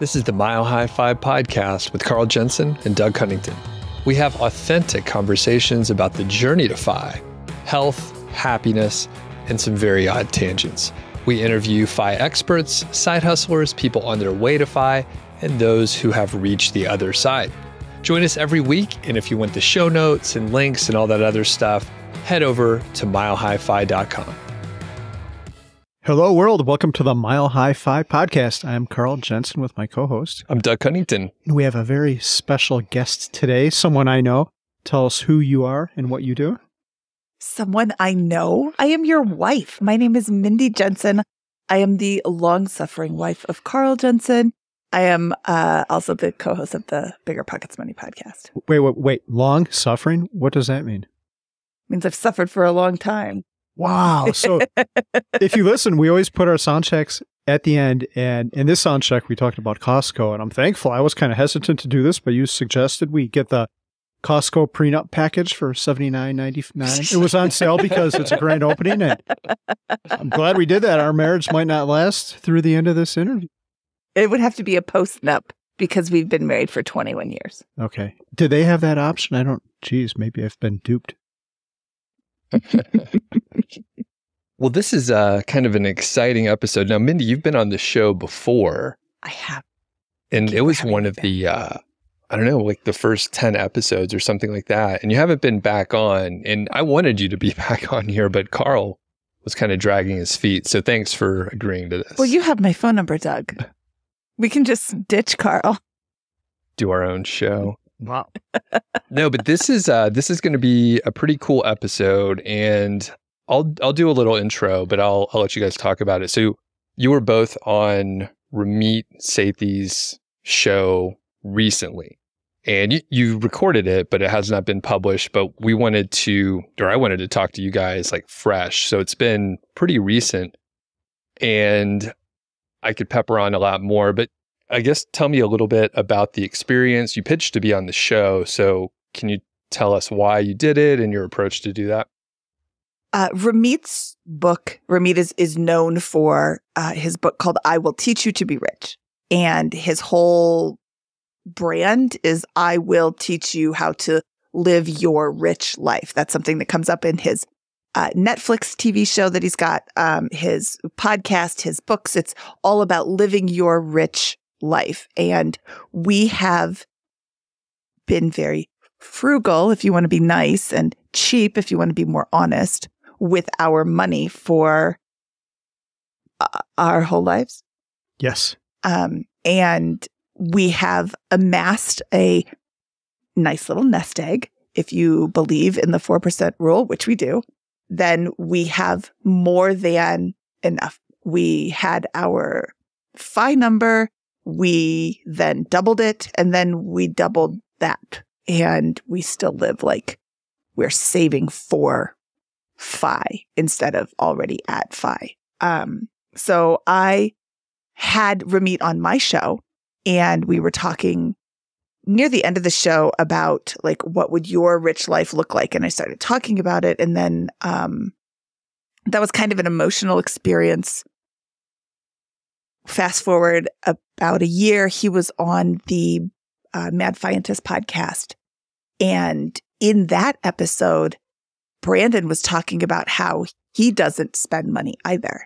This is the Mile High FI podcast with Carl Jensen and Doug Cunnington. We have authentic conversations about the journey to FI, health, happiness, and some very odd tangents. We interview FI experts, side hustlers, people on their way to FI, and those who have reached the other side. Join us every week, and if you want the show notes and links and all that other stuff, head over to milehighfi.com. Hello, world. Welcome to the Mile High FI podcast. I'm Carl Jensen with my co host. I'm Doug Cunnington. We have a very special guest today, someone I know. Tell us who you are and what you do. Someone I know? I am your wife. My name is Mindy Jensen. I am the long suffering wife of Carl Jensen. I am uh, also the co host of the BiggerPockets Money podcast. Wait, wait, wait. Long suffering? What does that mean? means I've suffered for a long time. Wow. So if you listen, we always put our sound checks at the end. And in this sound check, we talked about Costco. And I'm thankful. I was kind of hesitant to do this, but you suggested we get the Costco prenup package for seventy nine ninety nine. It was on sale because it's a grand opening. And I'm glad we did that. Our marriage might not last through the end of this interview. It would have to be a post nup because we've been married for 21 years. Okay. Do they have that option? I don't, geez, maybe I've been duped. well, this is uh, kind of an exciting episode. Now, Mindy, you've been on the show before. I have. And it was one of the, uh, I don't know, like the first 10 episodes or something like that. And you haven't been back on. And I wanted you to be back on here, but Carl was kind of dragging his feet. So thanks for agreeing to this. Well, you have my phone number, Doug. We can just ditch Carl. Do our own show. Wow. no, but this is uh this is going to be a pretty cool episode and I'll I'll do a little intro, but I'll I'll let you guys talk about it. So you were both on Ramit Sethi's show recently. And you, you recorded it, but it has not been published. But we wanted to, or I wanted to talk to you guys like fresh. So it's been pretty recent. And I could pepper on a lot more, but I guess tell me a little bit about the experience. You pitched to be on the show. So can you tell us why you did it and your approach to do that? Uh, Ramit's book, Ramit is, is known for uh, his book called I Will Teach You to Be Rich. And his whole brand is I will teach you how to live your rich life. That's something that comes up in his uh, Netflix TV show that he's got, um, his podcast, his books. It's all about living your rich life. And we have been very frugal, if you want to be nice, and cheap, if you want to be more honest, with our money for uh, our whole lives. Yes. Um, and we have amassed a nice little nest egg. If you believe in the 4% rule, which we do, then we have more than enough. We had our FI number we then doubled it and then we doubled that. And we still live like we're saving for FI instead of already at FI. Um, so I had Ramit on my show and we were talking near the end of the show about like what would your rich life look like and i started talking about it and then um that was kind of an emotional experience fast forward about a year, he was on the uh, Mad Fientist podcast. And in that episode, Brandon was talking about how he doesn't spend money either.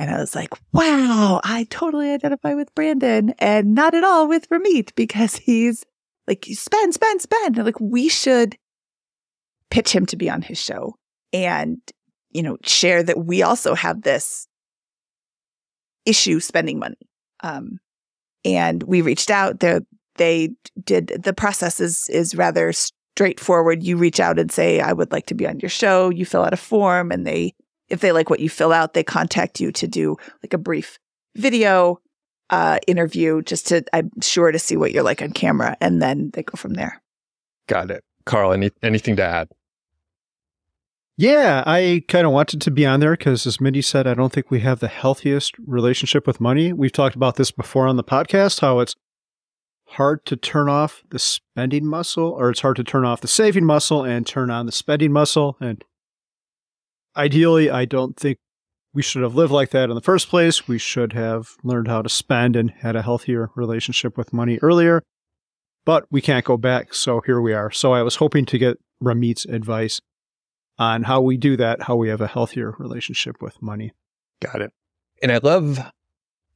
And I was like, wow, I totally identify with Brandon and not at all with Ramit because he's like, spend, spend, spend. And like, we should pitch him to be on his show and, you know, share that we also have this issue spending money. Um, and we reached out. They they did the process is is rather straightforward. You reach out and say, "I would like to be on your show." You fill out a form, and they if they like what you fill out, they contact you to do like a brief video uh, interview, just to I'm sure to see what you're like on camera, and then they go from there. Got it, Carl. Any anything to add? Yeah, I kind of wanted to be on there because, as Mindy said, I don't think we have the healthiest relationship with money. We've talked about this before on the podcast how it's hard to turn off the spending muscle, or it's hard to turn off the saving muscle and turn on the spending muscle. And ideally, I don't think we should have lived like that in the first place. We should have learned how to spend and had a healthier relationship with money earlier. But we can't go back. So here we are. So I was hoping to get Ramit's advice on how we do that, how we have a healthier relationship with money. Got it. And I love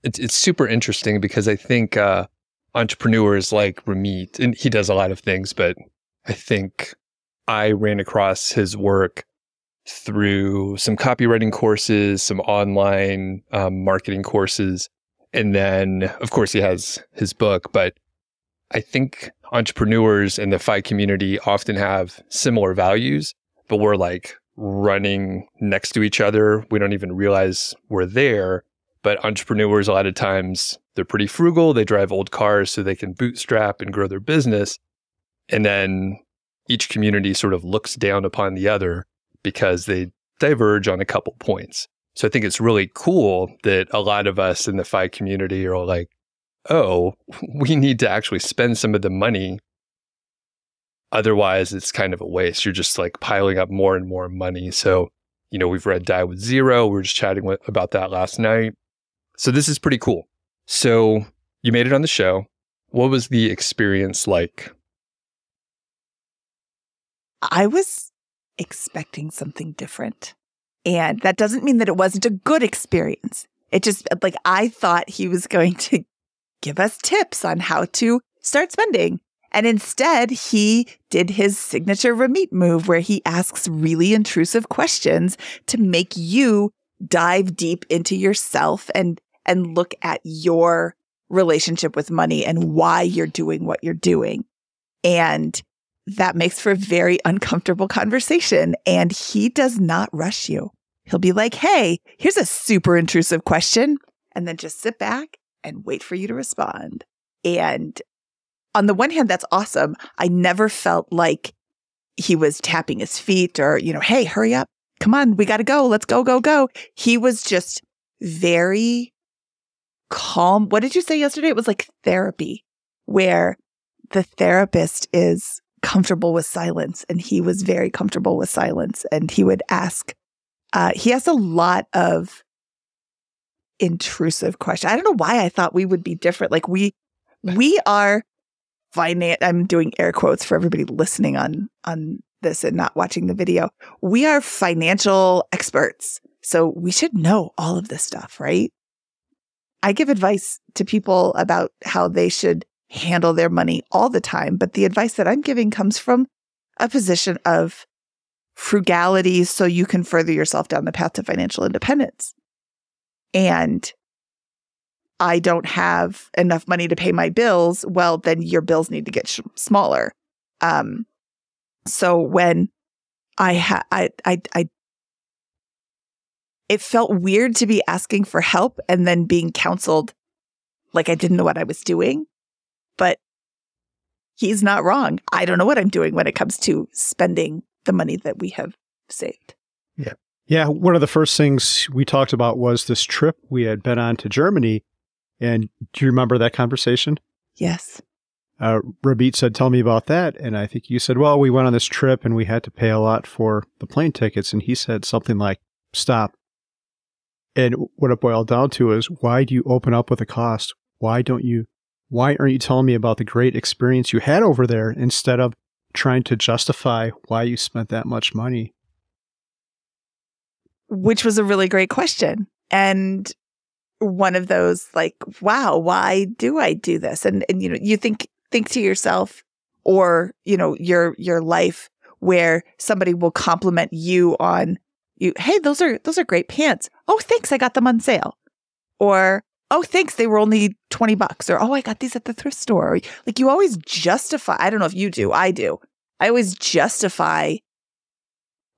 it's it's super interesting because I think uh, entrepreneurs like Ramit, and he does a lot of things, but I think I ran across his work through some copywriting courses, some online um, marketing courses, and then of course he has his book. But I think entrepreneurs in the FI community often have similar values, but we're like running next to each other. We don't even realize we're there. But entrepreneurs, a lot of times, they're pretty frugal. They drive old cars so they can bootstrap and grow their business. And then each community sort of looks down upon the other because they diverge on a couple points. So I think it's really cool that a lot of us in the FI community are like, oh, we need to actually spend some of the money. Otherwise, it's kind of a waste. You're just like piling up more and more money. So, you know, we've read Die with Zero. We were just chatting with, about that last night. So this is pretty cool. So you made it on the show. What was the experience like? I was expecting something different. And that doesn't mean that it wasn't a good experience. It just like I thought he was going to give us tips on how to start spending. And instead, he did his signature Ramit move where he asks really intrusive questions to make you dive deep into yourself and and look at your relationship with money and why you're doing what you're doing. And that makes for a very uncomfortable conversation. And he does not rush you. He'll be like, Hey, here's a super intrusive question. And then just sit back and wait for you to respond. And on the one hand, that's awesome. I never felt like he was tapping his feet or, you know, Hey, hurry up. Come on. We got to go. Let's go, go, go. He was just very calm. What did you say yesterday? It was like therapy, where the therapist is comfortable with silence and he was very comfortable with silence and he would ask uh, he has a lot of intrusive questions i don't know why i thought we would be different like we we are finance i'm doing air quotes for everybody listening on on this and not watching the video we are financial experts so we should know all of this stuff right i give advice to people about how they should handle their money all the time. But the advice that I'm giving comes from a position of frugality so you can further yourself down the path to financial independence. And I don't have enough money to pay my bills. Well, then your bills need to get sh- smaller. Um, so when I had, I, I, I, it felt weird to be asking for help and then being counseled like I didn't know what I was doing but he's not wrong. I don't know what I'm doing when it comes to spending the money that we have saved. Yeah. Yeah. One of the first things we talked about was this trip we had been on to Germany. And do you remember that conversation? Yes. Uh, Ramit said, Tell me about that. And I think you said, Well, we went on this trip and we had to pay a lot for the plane tickets. And he said something like, Stop. And what it boiled down to is, Why do you open up with a cost? Why don't you why aren't you telling me about the great experience you had over there instead of trying to justify why you spent that much money? Which was a really great question. And one of those like, wow, why do I do this? And and you know, you think think to yourself or, you know, your your life where somebody will compliment you on you, hey, those are those are great pants. Oh, thanks, I got them on sale. Or oh, thanks, they were only 20 bucks, or oh, I got these at the thrift store. Like you always justify, I don't know if you do, I do. I always justify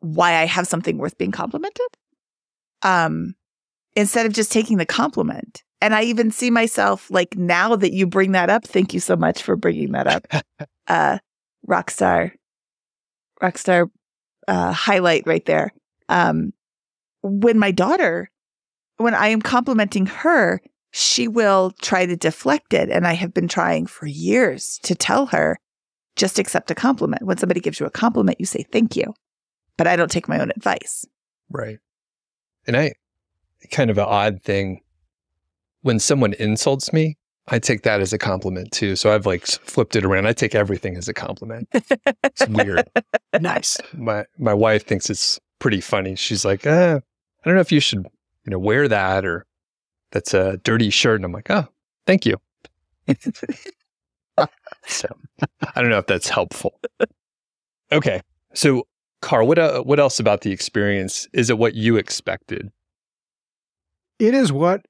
why I have something worth being complimented. Um, instead of just taking the compliment. And I even see myself like now that you bring that up, thank you so much for bringing that up. uh, rockstar, rockstar, uh, highlight right there. Um, when my daughter, when I am complimenting her, she will try to deflect it. And I have been trying for years to tell her just accept a compliment. When somebody gives you a compliment, you say thank you. But I don't take my own advice. Right. And I kind of an odd thing. When someone insults me, I take that as a compliment too. So I've like flipped it around. I take everything as a compliment. It's weird. Nice. My my wife thinks it's pretty funny. She's like, uh, I don't know if you should, you know, wear that or that's a dirty shirt. And I'm like, oh, thank you. so I don't know if that's helpful. Okay. So Carl, what uh, what else about the experience? Is it what you expected? It is what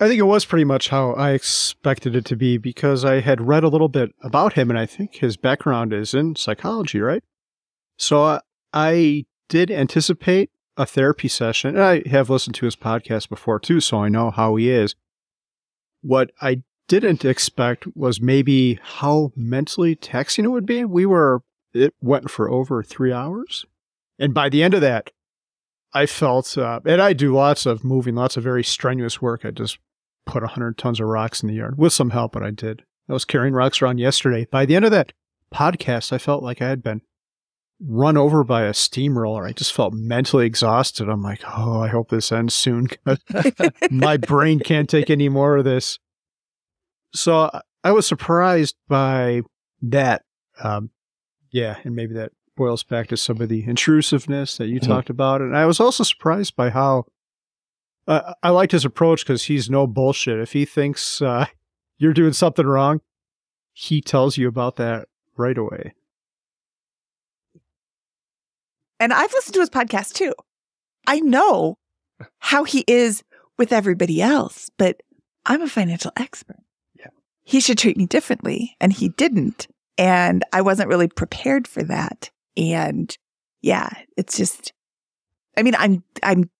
I think it was pretty much how I expected it to be because I had read a little bit about him and I think his background is in psychology, right? So I, I did anticipate a therapy session. And I have listened to his podcast before too, so I know how he is. What I didn't expect was maybe how mentally taxing it would be. We were, it went for over three hours. And by the end of that, I felt, uh, and I do lots of moving, lots of very strenuous work. I just put 100 tons of rocks in the yard with some help, but I did. I was carrying rocks around yesterday. By the end of that podcast, I felt like I had been run over by a steamroller. I just felt mentally exhausted. I'm like, oh, I hope this ends soon. My brain can't take any more of this. So I was surprised by that. Um, yeah, and maybe that boils back to some of the intrusiveness that you mm-hmm. talked about. And I was also surprised by how uh, I liked his approach because he's no bullshit. If he thinks uh, you're doing something wrong, he tells you about that right away. And I've listened to his podcast too. I know how he is with everybody else, but I'm a financial expert. Yeah. He should treat me differently. And he didn't. And I wasn't really prepared for that. And yeah, it's just, I mean, I'm, I'm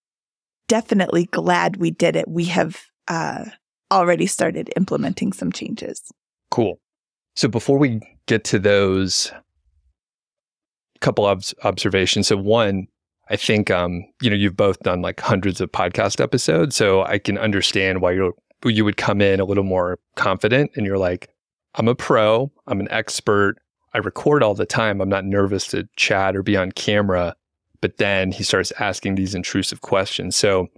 definitely glad we did it. We have, uh, already started implementing some changes. Cool. So before we get to those, couple of observations. So one, I think um, you know you've both done like hundreds of podcast episodes, so I can understand why you you would come in a little more confident, and you're like, I'm a pro, I'm an expert, I record all the time, I'm not nervous to chat or be on camera. But then he starts asking these intrusive questions. So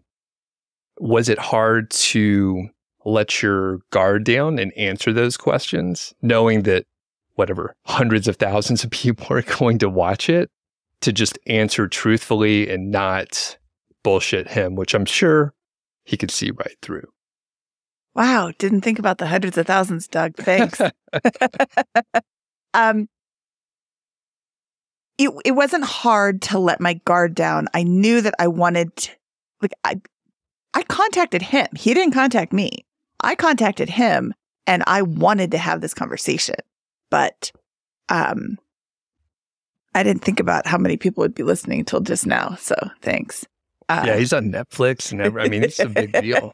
was it hard to let your guard down and answer those questions, knowing that whatever, hundreds of thousands of people are going to watch it to just answer truthfully and not bullshit him, which I'm sure he could see right through. Wow, didn't think about the hundreds of thousands, Doug. Thanks. um it it wasn't hard to let my guard down. I knew that I wanted to, like I I contacted him. He didn't contact me. I contacted him and I wanted to have this conversation but um, I didn't think about how many people would be listening until just now. So thanks. Uh, yeah, he's on Netflix and every, I mean, it's a big deal.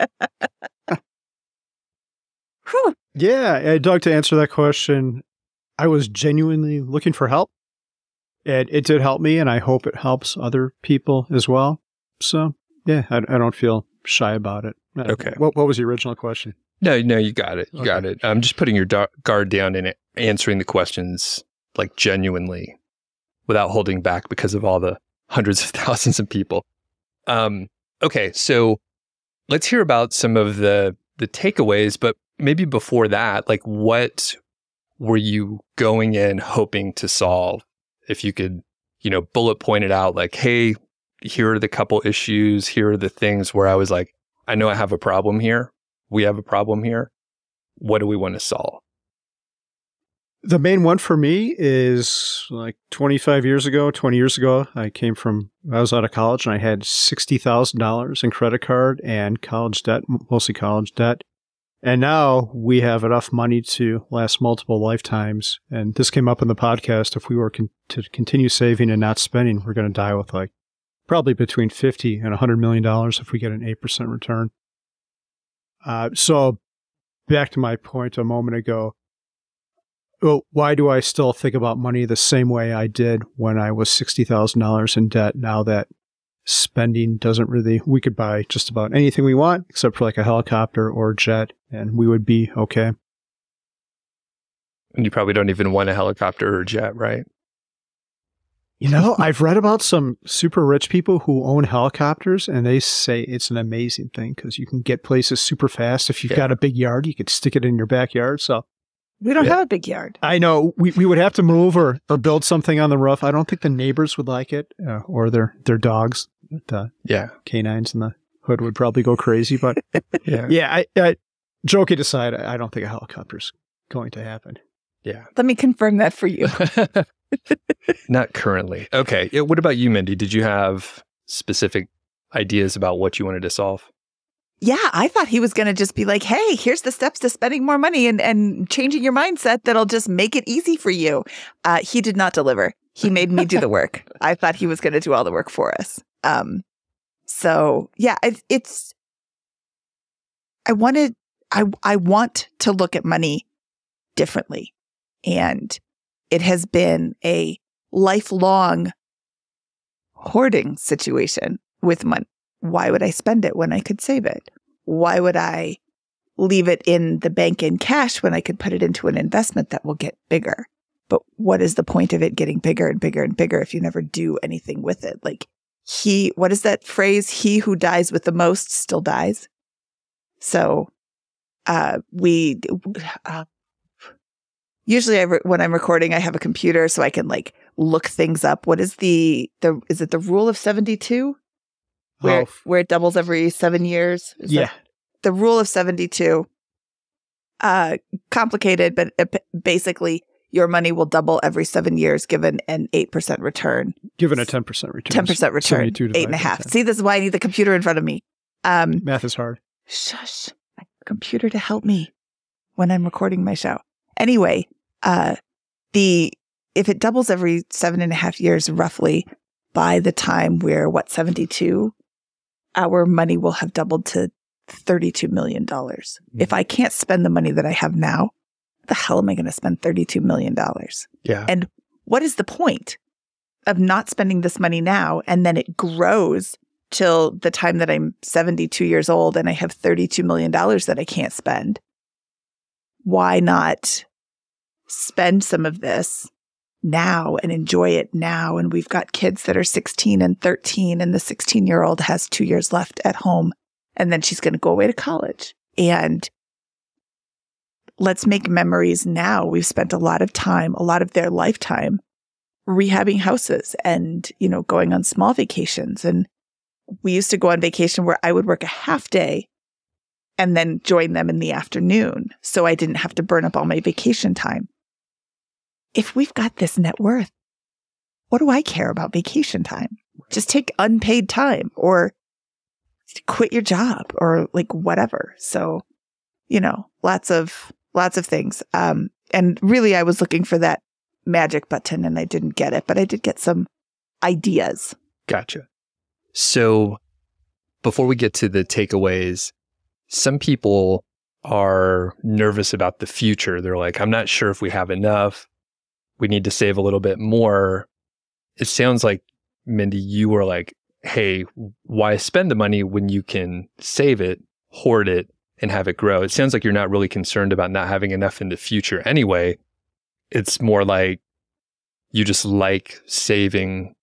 yeah, Doug, to answer that question, I was genuinely looking for help. And it did help me, and I hope it helps other people as well. So, yeah, I, I don't feel shy about it. Uh, okay. What, what was the original question? No, no, you got it. You okay. got it. I'm just putting your guard down and answering the questions like genuinely without holding back because of all the hundreds of thousands of people. Um, okay, so let's hear about some of the the takeaways, but maybe before that, like what were you going in hoping to solve? If you could, you know, bullet point it out like, hey, here are the couple issues, here are the things where I was like, I know I have a problem here we have a problem here. What do we want to solve? The main one for me is like 25 years ago, 20 years ago, I came from, I was out of college and I had $60,000 in credit card and college debt, mostly college debt. And now we have enough money to last multiple lifetimes. And this came up in the podcast. If we were con- to continue saving and not spending, we're going to die with like probably between 50 and 100 million dollars if we get an 8% return. Uh, so back to my point a moment ago. Well, why do I still think about money the same way I did when I was $60,000 in debt now that spending doesn't really, we could buy just about anything we want except for like a helicopter or jet and we would be okay. And you probably don't even want a helicopter or jet, right? You know, I've read about some super rich people who own helicopters, and they say it's an amazing thing because you can get places super fast. If you've Yeah. got a big yard, you could stick it in your backyard. So We don't Yeah. have a big yard. I know we, we would have to move or, or build something on the roof. I don't think the neighbors would like it uh, or their, their dogs. The Yeah. canines in the hood would probably go crazy. But Yeah. yeah, I, I, joking aside, I I don't think a helicopter's going to happen. Yeah. Let me confirm that for you. Not currently. Okay. What about you, Mindy? Did you have specific ideas about what you wanted to solve? Yeah, I thought he was going to just be like, "Hey, here's the steps to spending more money and and changing your mindset that'll just make it easy for you." Uh, he did not deliver. He made me do the work. I thought he was going to do all the work for us. Um, so yeah, it, it's. I wanted, I I want to look at money differently, and it has been a lifelong hoarding situation with money why would I spend it when I could save it? Why would I leave it in the bank in cash when I could put it into an investment that will get bigger? But what is the point of it getting bigger and bigger and bigger if you never do anything with it? Like he, what is that phrase? He who dies with the most still dies. So, uh, we, uh, usually I re- when I'm recording, I have a computer so I can like look things up. What is the, the, is it the rule of 72? where Oh, where it doubles every seven years. Is yeah. the rule of seventy two. Uh, complicated, but basically, your money will double every seven years, given an eight percent return, Given a 10% return. ten percent return, 72 divided eight and a half. 10. See, this is why I need the computer in front of me. Um, Math is hard. shush, I have a computer to help me when I'm recording my show. Anyway, uh, the if it doubles every seven and a half years, roughly, by the time we're what seventy two, our money will have doubled to thirty two million dollars. If I can't spend the money that I have now, the hell am I going to spend thirty two million dollars? Yeah. And what is the point of not spending this money now and then it grows till the time that I'm 72 years old and I have 32 million dollars that I can't spend why not spend some of this now and enjoy it now and we've got kids that are 16 and 13 and the 16 year old has 2 years left at home and then she's going to go away to college and let's make memories now. We've spent a lot of time, a lot of their lifetime rehabbing houses and, you know, going on small vacations. And we used to go on vacation where I would work a half day and then join them in the afternoon. So I didn't have to burn up all my vacation time. If we've got this net worth, what do I care about vacation time? Just take unpaid time or quit your job or like whatever. So, you know, lots of lots of things. Um, and really, I was looking for that magic button and I didn't get it, but I did get some ideas. Gotcha. So before we get to the takeaways, some people are nervous about the future. They're like, I'm not sure if we have enough. We need to save a little bit more. It sounds like, Mindy, you were like, hey, why spend the money when you can save it, hoard it, and have it grow? It sounds like you're not really concerned about not having enough in the future anyway. It's more like you just like saving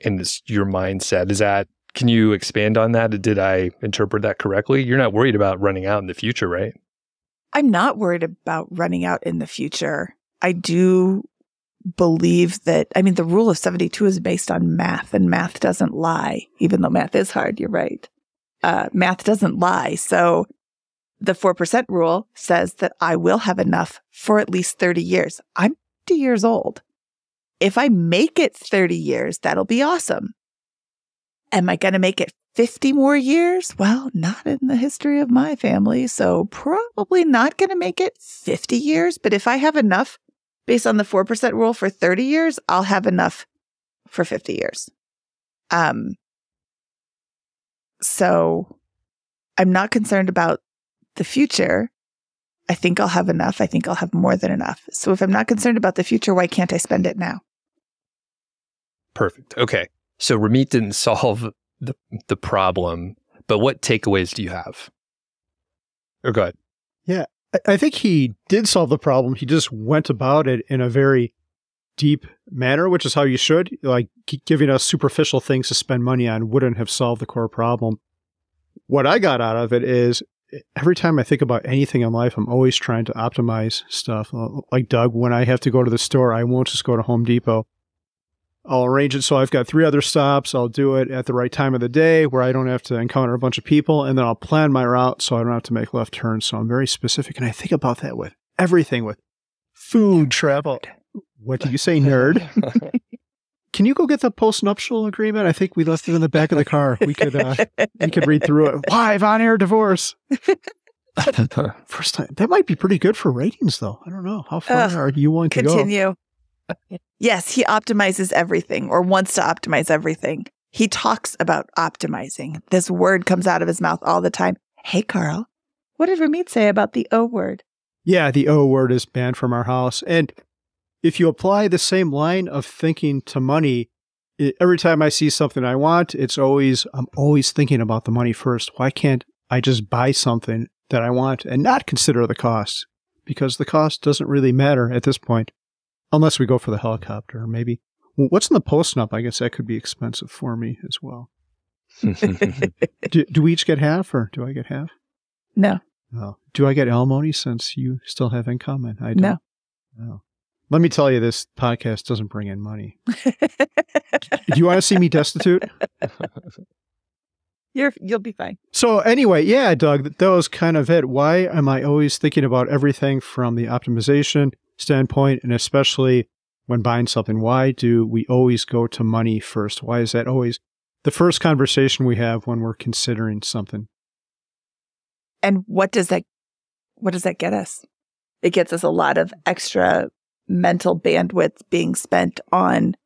in this your mindset. Is that can you expand on that? Did I interpret that correctly? You're not worried about running out in the future, right? I'm not worried about running out in the future. I do believe that, I mean, the rule of 72 is based on math, and math doesn't lie, even though math is hard. You're right. Uh, math doesn't lie. So the 4% rule says that I will have enough for at least 30 years. I'm 50 years old. If I make it 30 years, that'll be awesome. Am I going to make it 50 more years? Well, not in the history of my family. So probably not going to make it 50 years. But if I have enough based on the 4% rule for 30 years, I'll have enough for 50 years. Um, so I'm not concerned about the future. I think I'll have enough. I think I'll have more than enough. So if I'm not concerned about the future, why can't I spend it now? Perfect. Okay. So Ramit didn't solve the the problem, but what takeaways do you have? Or go ahead. I- I think he did solve the problem. He just went about it in a very deep manner, which is how you should. Like giving us superficial things to spend money on wouldn't have solved the core problem. What I got out of it is every time I think about anything in life, I'm always trying to optimize stuff. Uh, like Doug, when I have to go to the store, I won't just go to Home Depot. I'll arrange it so I've got three other stops. I'll do it at the right time of the day where I don't have to encounter a bunch of people. And then I'll plan my route so I don't have to make left turns. So I'm very specific. And I think about that with everything with food, travel. What do you say, nerd? Can you go get the post-nuptial agreement? I think we left it in the back of the car. We could uh, we could read through it. Live on air divorce. First time. That might be pretty good for ratings, though. I don't know. How far uh, are you want to continue. go? yes, he optimizes everything or wants to optimize everything. He talks about optimizing. This word comes out of his mouth all the time. Hey, Carl, what did Ramit say about the O word? Yeah, the O word is banned from our house. And if you apply the same line of thinking to money, it, every time I see something I want, it's always, I'm always thinking about the money first. Why can't I just buy something that I want and not consider the cost? Because the cost doesn't really matter at this point, unless we go for the helicopter. Maybe what's in the post nup? I guess that could be expensive for me as well. do, do, we each get half, or do I get half? No. Oh. Do I get alimony since you still have income and I don't? No. No. Let me tell you, this podcast doesn't bring in money. Do you want to see me destitute? You're you'll be fine. So anyway, yeah, Doug, that was kind of it. Why am I always thinking about everything from the optimization standpoint, and especially when buying something? Why do we always go to money first? Why is that always the first conversation we have when we're considering something? And what does that what does that get us? It gets us a lot of extra mental bandwidth being spent on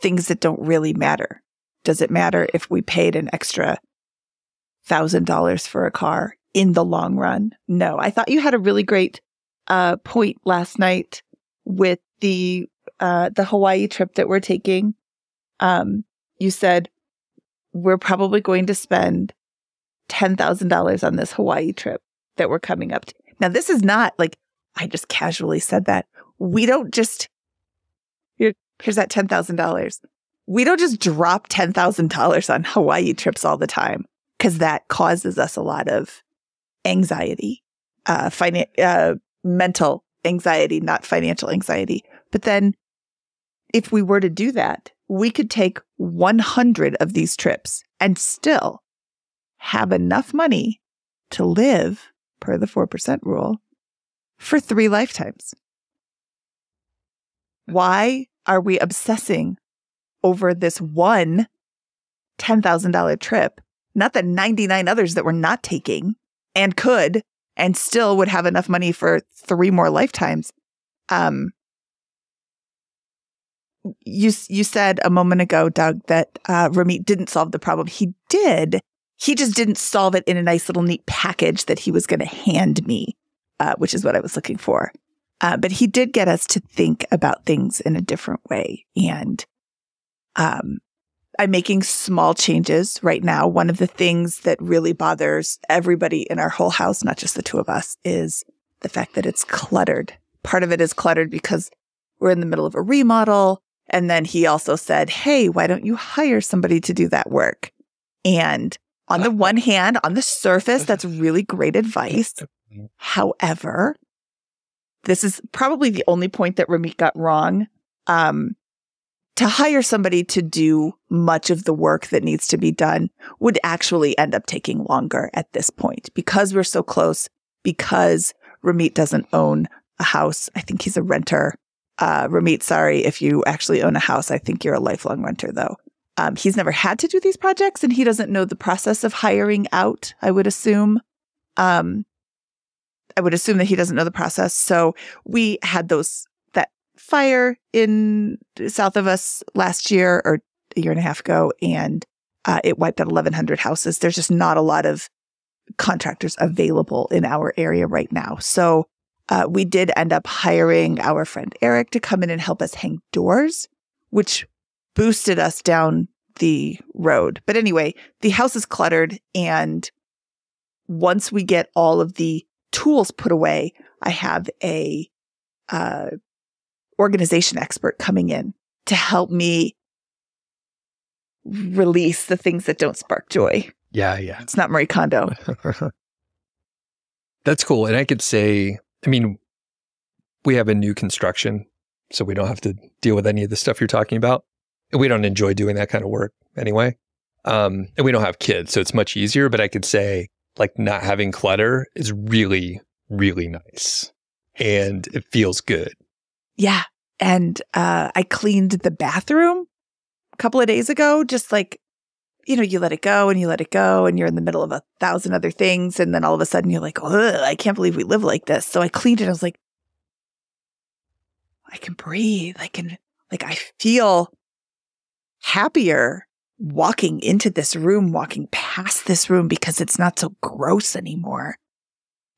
things that don't really matter. Does it matter if we paid an extra thousand dollars for a car in the long run? No. I thought you had a really great uh, point last night with the uh, the Hawaii trip that we're taking. Um, you said we're probably going to spend ten thousand dollars on this Hawaii trip that we're coming up to. Now, this is not like I just casually said that we don't just here, here's that ten thousand dollars. We don't just drop ten thousand dollars on Hawaii trips all the time because that causes us a lot of anxiety, uh, finan- uh, mental anxiety, not financial anxiety. But then, if we were to do that, we could take 100 of these trips and still have enough money to live per the 4% rule for three lifetimes. Why are we obsessing over this one $10,000 trip? Not the 99 others that we're not taking and could and still would have enough money for three more lifetimes. Um, you you said a moment ago, Doug, that uh, Ramit didn't solve the problem. He did. He just didn't solve it in a nice little neat package that he was going to hand me, uh, which is what I was looking for. Uh, but he did get us to think about things in a different way. And um, I'm making small changes right now. One of the things that really bothers everybody in our whole house, not just the two of us, is the fact that it's cluttered. Part of it is cluttered because we're in the middle of a remodel. And then he also said, Hey, why don't you hire somebody to do that work? And on the one hand, on the surface, that's really great advice. However, this is probably the only point that Ramit got wrong. Um, to hire somebody to do much of the work that needs to be done would actually end up taking longer at this point because we're so close, because Ramit doesn't own a house. I think he's a renter. Uh, Ramit, sorry if you actually own a house. I think you're a lifelong renter though. Um, he's never had to do these projects and he doesn't know the process of hiring out, I would assume. Um, I would assume that he doesn't know the process. So we had those that fire in south of us last year or a year and a half ago, and uh, it wiped out 1,100 houses. There's just not a lot of contractors available in our area right now. So uh, we did end up hiring our friend Eric to come in and help us hang doors, which boosted us down the road. But anyway, the house is cluttered. And once we get all of the tools put away, I have a uh, organization expert coming in to help me release the things that don't spark joy. Yeah, yeah. It's not Marie Kondo. That's cool. And I could say, I mean, we have a new construction, so we don't have to deal with any of the stuff you're talking about. And we don't enjoy doing that kind of work anyway. Um, and we don't have kids, so it's much easier. But I could say, like, not having clutter is really, really nice. And it feels good. Yeah. And uh, I cleaned the bathroom a couple of days ago, just like, you know, you let it go and you let it go, and you're in the middle of a thousand other things. And then all of a sudden you're like, I can't believe we live like this. So I cleaned it. I was like, I can breathe. I can, like, I feel happier walking into this room, walking past this room because it's not so gross anymore.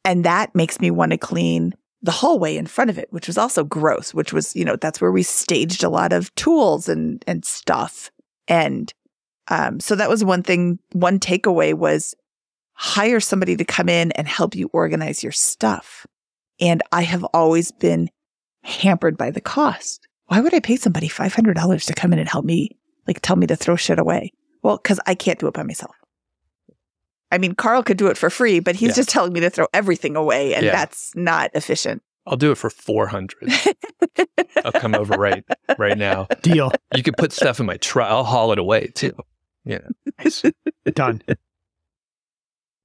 And that makes me want to clean the hallway in front of it, which was also gross, which was, you know, that's where we staged a lot of tools and, and stuff. And, um, so that was one thing, one takeaway was hire somebody to come in and help you organize your stuff. And I have always been hampered by the cost. Why would I pay somebody $500 to come in and help me, like tell me to throw shit away? Well, cause I can't do it by myself. I mean, Carl could do it for free, but he's Yeah. just telling me to throw everything away, and Yeah. that's not efficient. I'll do it for 400. I'll come over right right now. Deal. You could put stuff in my truck. I'll haul it away too. Yeah. Done.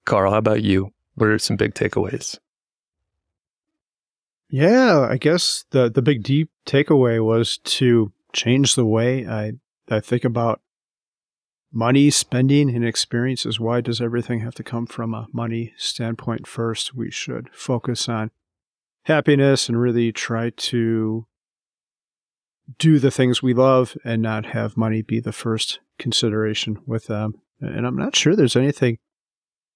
Carl, how about you? What are some big takeaways? Yeah, I guess the the big deep takeaway was to change the way I I think about money, spending, and experiences. Why does everything have to come from a money standpoint first? We should focus on happiness and really try to do the things we love and not have money be the first consideration with them. And I'm not sure there's anything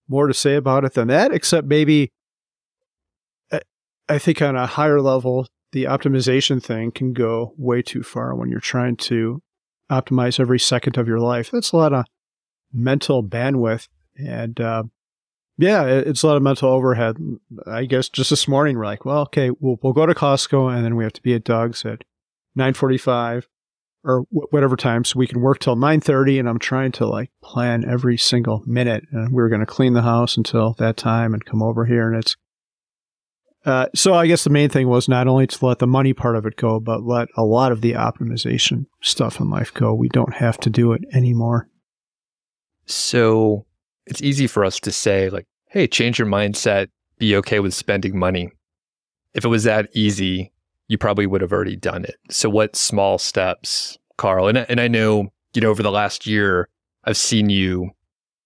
more to say about it than that, except maybe uh, I think on a higher level, the optimization thing can go way too far when you're trying to optimize every second of your life. That's a lot of mental bandwidth. And uh, yeah, it's a lot of mental overhead. I guess just this morning, we're like, well, okay, we'll, we'll go to Costco and then we have to be at Doug's at 945 or wh- whatever time so we can work till 9.30 and i'm trying to like plan every single minute and we're going to clean the house until that time and come over here and it's uh, so I guess the main thing was not only to let the money part of it go, but let a lot of the optimization stuff in life go. We don't have to do it anymore. So it's easy for us to say, like, hey, change your mindset, be okay with spending money. If it was that easy, you probably would have already done it. So, what small steps, Carl? And, and I know, you know, over the last year, I've seen you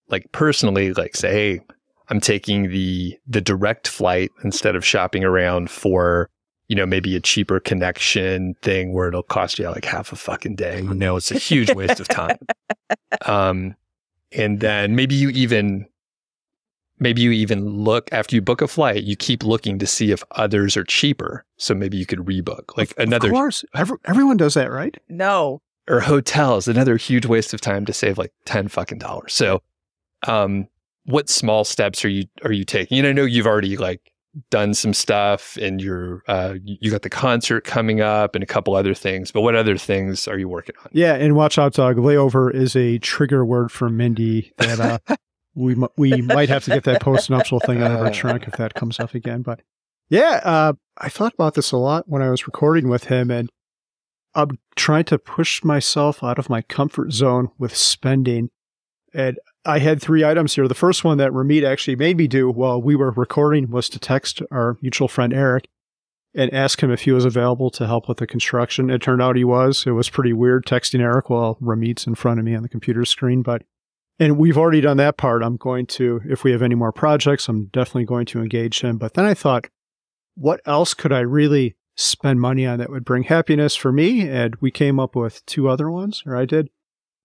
like personally, like say, hey, I'm taking the the direct flight instead of shopping around for, you know, maybe a cheaper connection thing where it'll cost you like half a fucking day. You know, it's a huge waste of time. Um, and then maybe you even maybe you even look after you book a flight you keep looking to see if others are cheaper so maybe you could rebook like another Of course, Every, everyone does that, right? No. or hotels another huge waste of time to save like 10 fucking dollars so um what small steps are you are you taking and i know you've already like done some stuff and you're uh you got the concert coming up and a couple other things but what other things are you working on Yeah, and watch out, Doug. Layover is a trigger word for Mindy that uh, we we might have to get that post nuptial thing out of our trunk if that comes up again. But yeah, uh, I thought about this a lot when I was recording with him, and I'm trying to push myself out of my comfort zone with spending. And I had three items here. The first one that Ramit actually made me do while we were recording was to text our mutual friend Eric and ask him if he was available to help with the construction. It turned out he was. It was pretty weird texting Eric while Ramit's in front of me on the computer screen, but and we've already done that part. I'm going to, if we have any more projects, I'm definitely going to engage him. But then I thought, what else could I really spend money on that would bring happiness for me? And we came up with two other ones, or I did.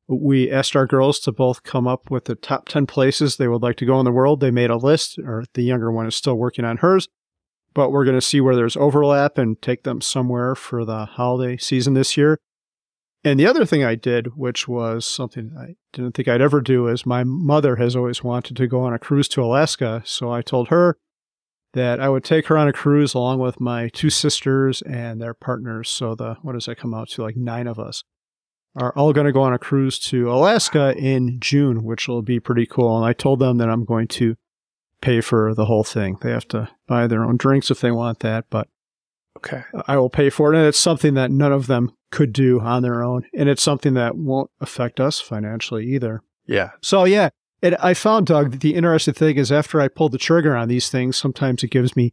We asked our girls to both come up with the top 10 places they would like to go in the world. They made a list, or the younger one is still working on hers but we're going to see where there's overlap and take them somewhere for the holiday season this year. And the other thing I did, which was something I didn't think I'd ever do, is my mother has always wanted to go on a cruise to Alaska. So I told her, that I would take her on a cruise along with my two sisters and their partners. So the what does that come out to? Like nine of us are all going to go on a cruise to Alaska in June, which will be pretty cool. And I told them that I'm going to pay for the whole thing. They have to buy their own drinks if they want that, but Okay. I will pay for it. And it's something that none of them could do on their own. And it's something that won't affect us financially either. Yeah. So, yeah, it, I found, Doug, that the interesting thing is after I pull the trigger on these things, sometimes it gives me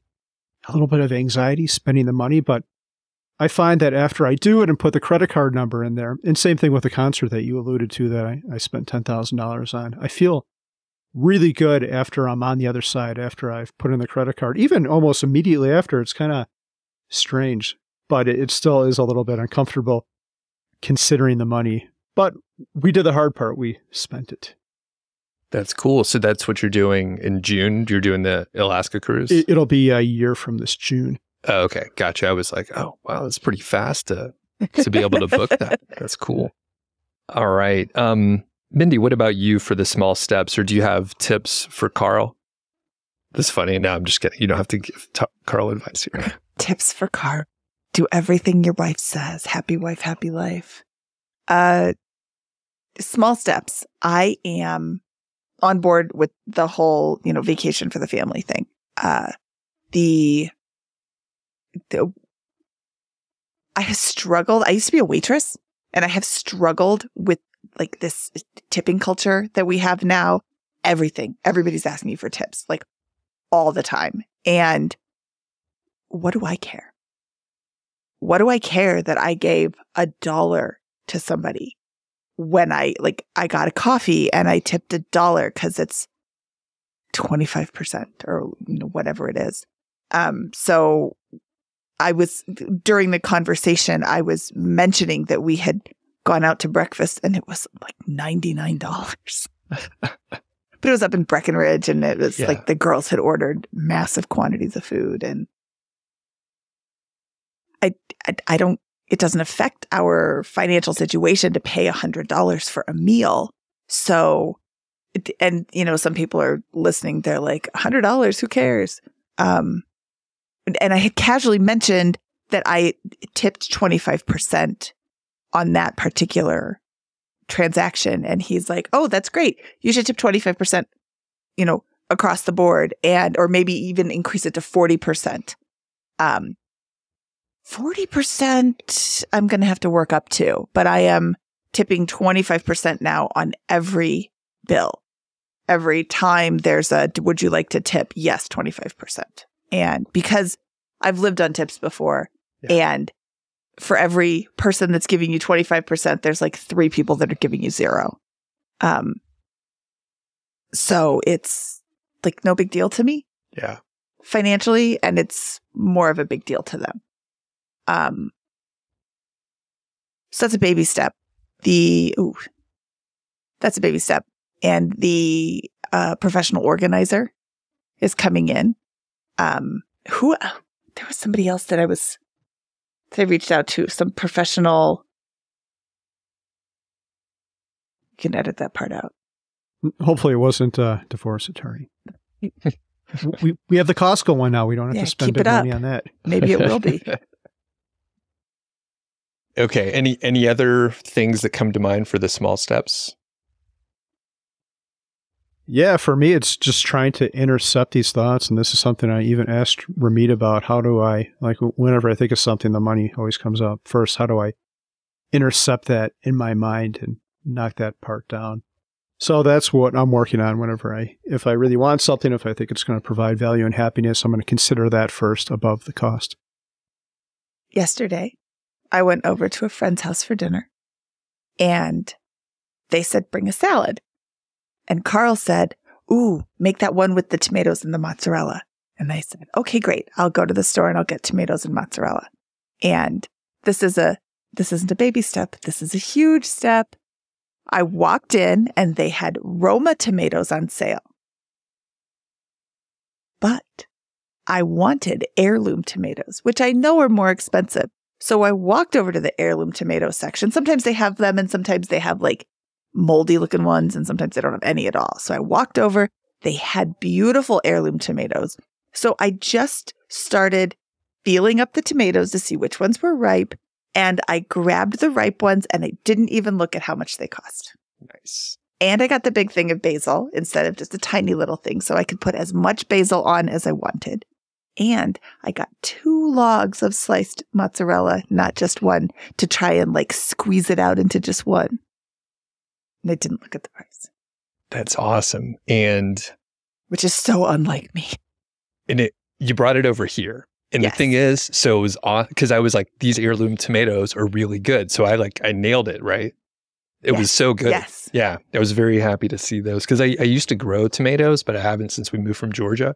a little bit of anxiety spending the money. But I find that after I do it and put the credit card number in there, and same thing with the concert that you alluded to that I, I spent $10,000 on, I feel really good after I'm on the other side, after I've put in the credit card, even almost immediately after. It's kind of strange, but it, it still is a little bit uncomfortable considering the money. But we did the hard part. We spent it. That's cool. So that's what you're doing in June. You're doing the Alaska cruise. it it'll be a year from this June. Oh, okay, gotcha. I was like, oh wow, that's pretty fast to to be able to book that. That's cool. All right, um, Mindy, what about you for the small steps, or do you have tips for Carl? That's funny. No, I'm just kidding. You don't have to give t- Carl advice here. Tips for Carl. Do everything your wife says. Happy wife, happy life. Uh, small steps. I am on board with the whole, you know, vacation for the family thing. Uh, the, I have struggled. I used to be a waitress and I have struggled with like this tipping culture that we have now. Everything, everybody's asking you for tips, like all the time. And what do I care? What do I care that I gave a dollar to somebody when I like I got a coffee and I tipped a dollar because it's 25% or you know whatever it is. Um so I was during the conversation I was mentioning that we had gone out to breakfast and it was like $99. but it was up in Breckenridge and it was Yeah. like the girls had ordered massive quantities of food and I, I I don't it doesn't affect our financial situation to pay a hundred dollars for a meal. So and you know some people are listening they're like a hundred dollars who cares um and- I had casually mentioned that I tipped 25% on that particular transaction and he's like oh that's great you should tip 25% you know across the board and or maybe even increase it to 40% um 40% I'm going to have to work up to, but I am tipping 25% now on every bill. Every time there's a, would you like to tip? Yes, 25%. And because I've lived on tips before and for every person that's giving you 25%, there's like three people that are giving you zero. Um, so it's like no big deal to me Yeah. financially and it's more of a big deal to them. Um, so that's a baby step. The, ooh, that's a baby step. And the uh, professional organizer is coming in. Um, who, there was somebody else that I was, that I reached out to, some professional. You can edit that part out. Hopefully, it wasn't a divorce attorney. we we have the Costco one now. We don't have Yeah, to spend big it money on that. Maybe it will be. okay. Any any other things that come to mind for the small steps? Yeah, for me, it's just trying to intercept these thoughts. And this is something I even asked Ramit about. How do I, like, whenever I think of something, the money always comes up first. How do I intercept that in my mind and knock that part down? So that's what I'm working on whenever I, if I really want something, if I think it's going to provide value and happiness, I'm going to consider that first above the cost. yesterday, I went over to a friend's house for dinner and they said, bring a salad. And Carl said, Ooh, make that one with the tomatoes and the mozzarella. And I said, Okay, great. I'll go to the store and I'll get tomatoes and mozzarella. And this is a, this isn't a baby step. This is a huge step. I walked in and they had Roma tomatoes on sale. But I wanted heirloom tomatoes, which I know are more expensive. So I walked over to the heirloom tomato section. Sometimes they have them and sometimes they have like moldy looking ones and sometimes they don't have any at all. So I walked over. They had beautiful heirloom tomatoes So I just started feeling up the tomatoes to see which ones were ripe. And I grabbed the ripe ones and I didn't even look at how much they cost. Nice. And I got the big thing of basil instead of just a tiny little thing. So I could put as much basil on as I wanted. And I got two logs of sliced mozzarella, not just one, to try and like squeeze it out into just one. I didn't look at the price. That's awesome. And which is so unlike me. And it you brought it over here. And Yes. the thing is, so it was on because I was like, these heirloom tomatoes are really good. So I like I nailed it, right? It was so good. Yes. Yeah. I was very happy to see those because I, I used to grow tomatoes, but I haven't since we moved from Georgia.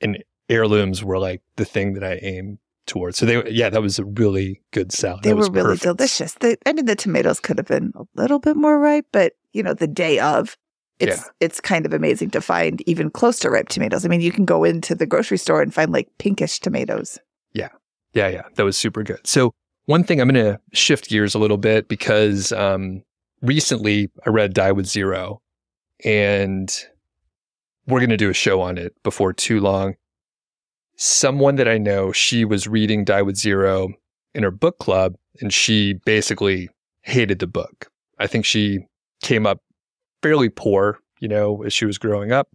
And heirlooms were like the thing that I aim towards. So they yeah, that was a really good salad. They That were was really perfect. delicious. The, I mean, the tomatoes could have been a little bit more ripe, but you know, the day of, it's Yeah. it's kind of amazing to find even close to ripe tomatoes. I mean, you can go into the grocery store and find like pinkish tomatoes. Yeah, yeah, yeah, that was super good. So one thing I'm going to shift gears a little bit because um, recently I read Die with Zero, and we're going to do a show on it before too long. Someone that I know, she was reading Die with Zero in her book club, and she basically hated the book. I think she came up fairly poor, you know, as she was growing up.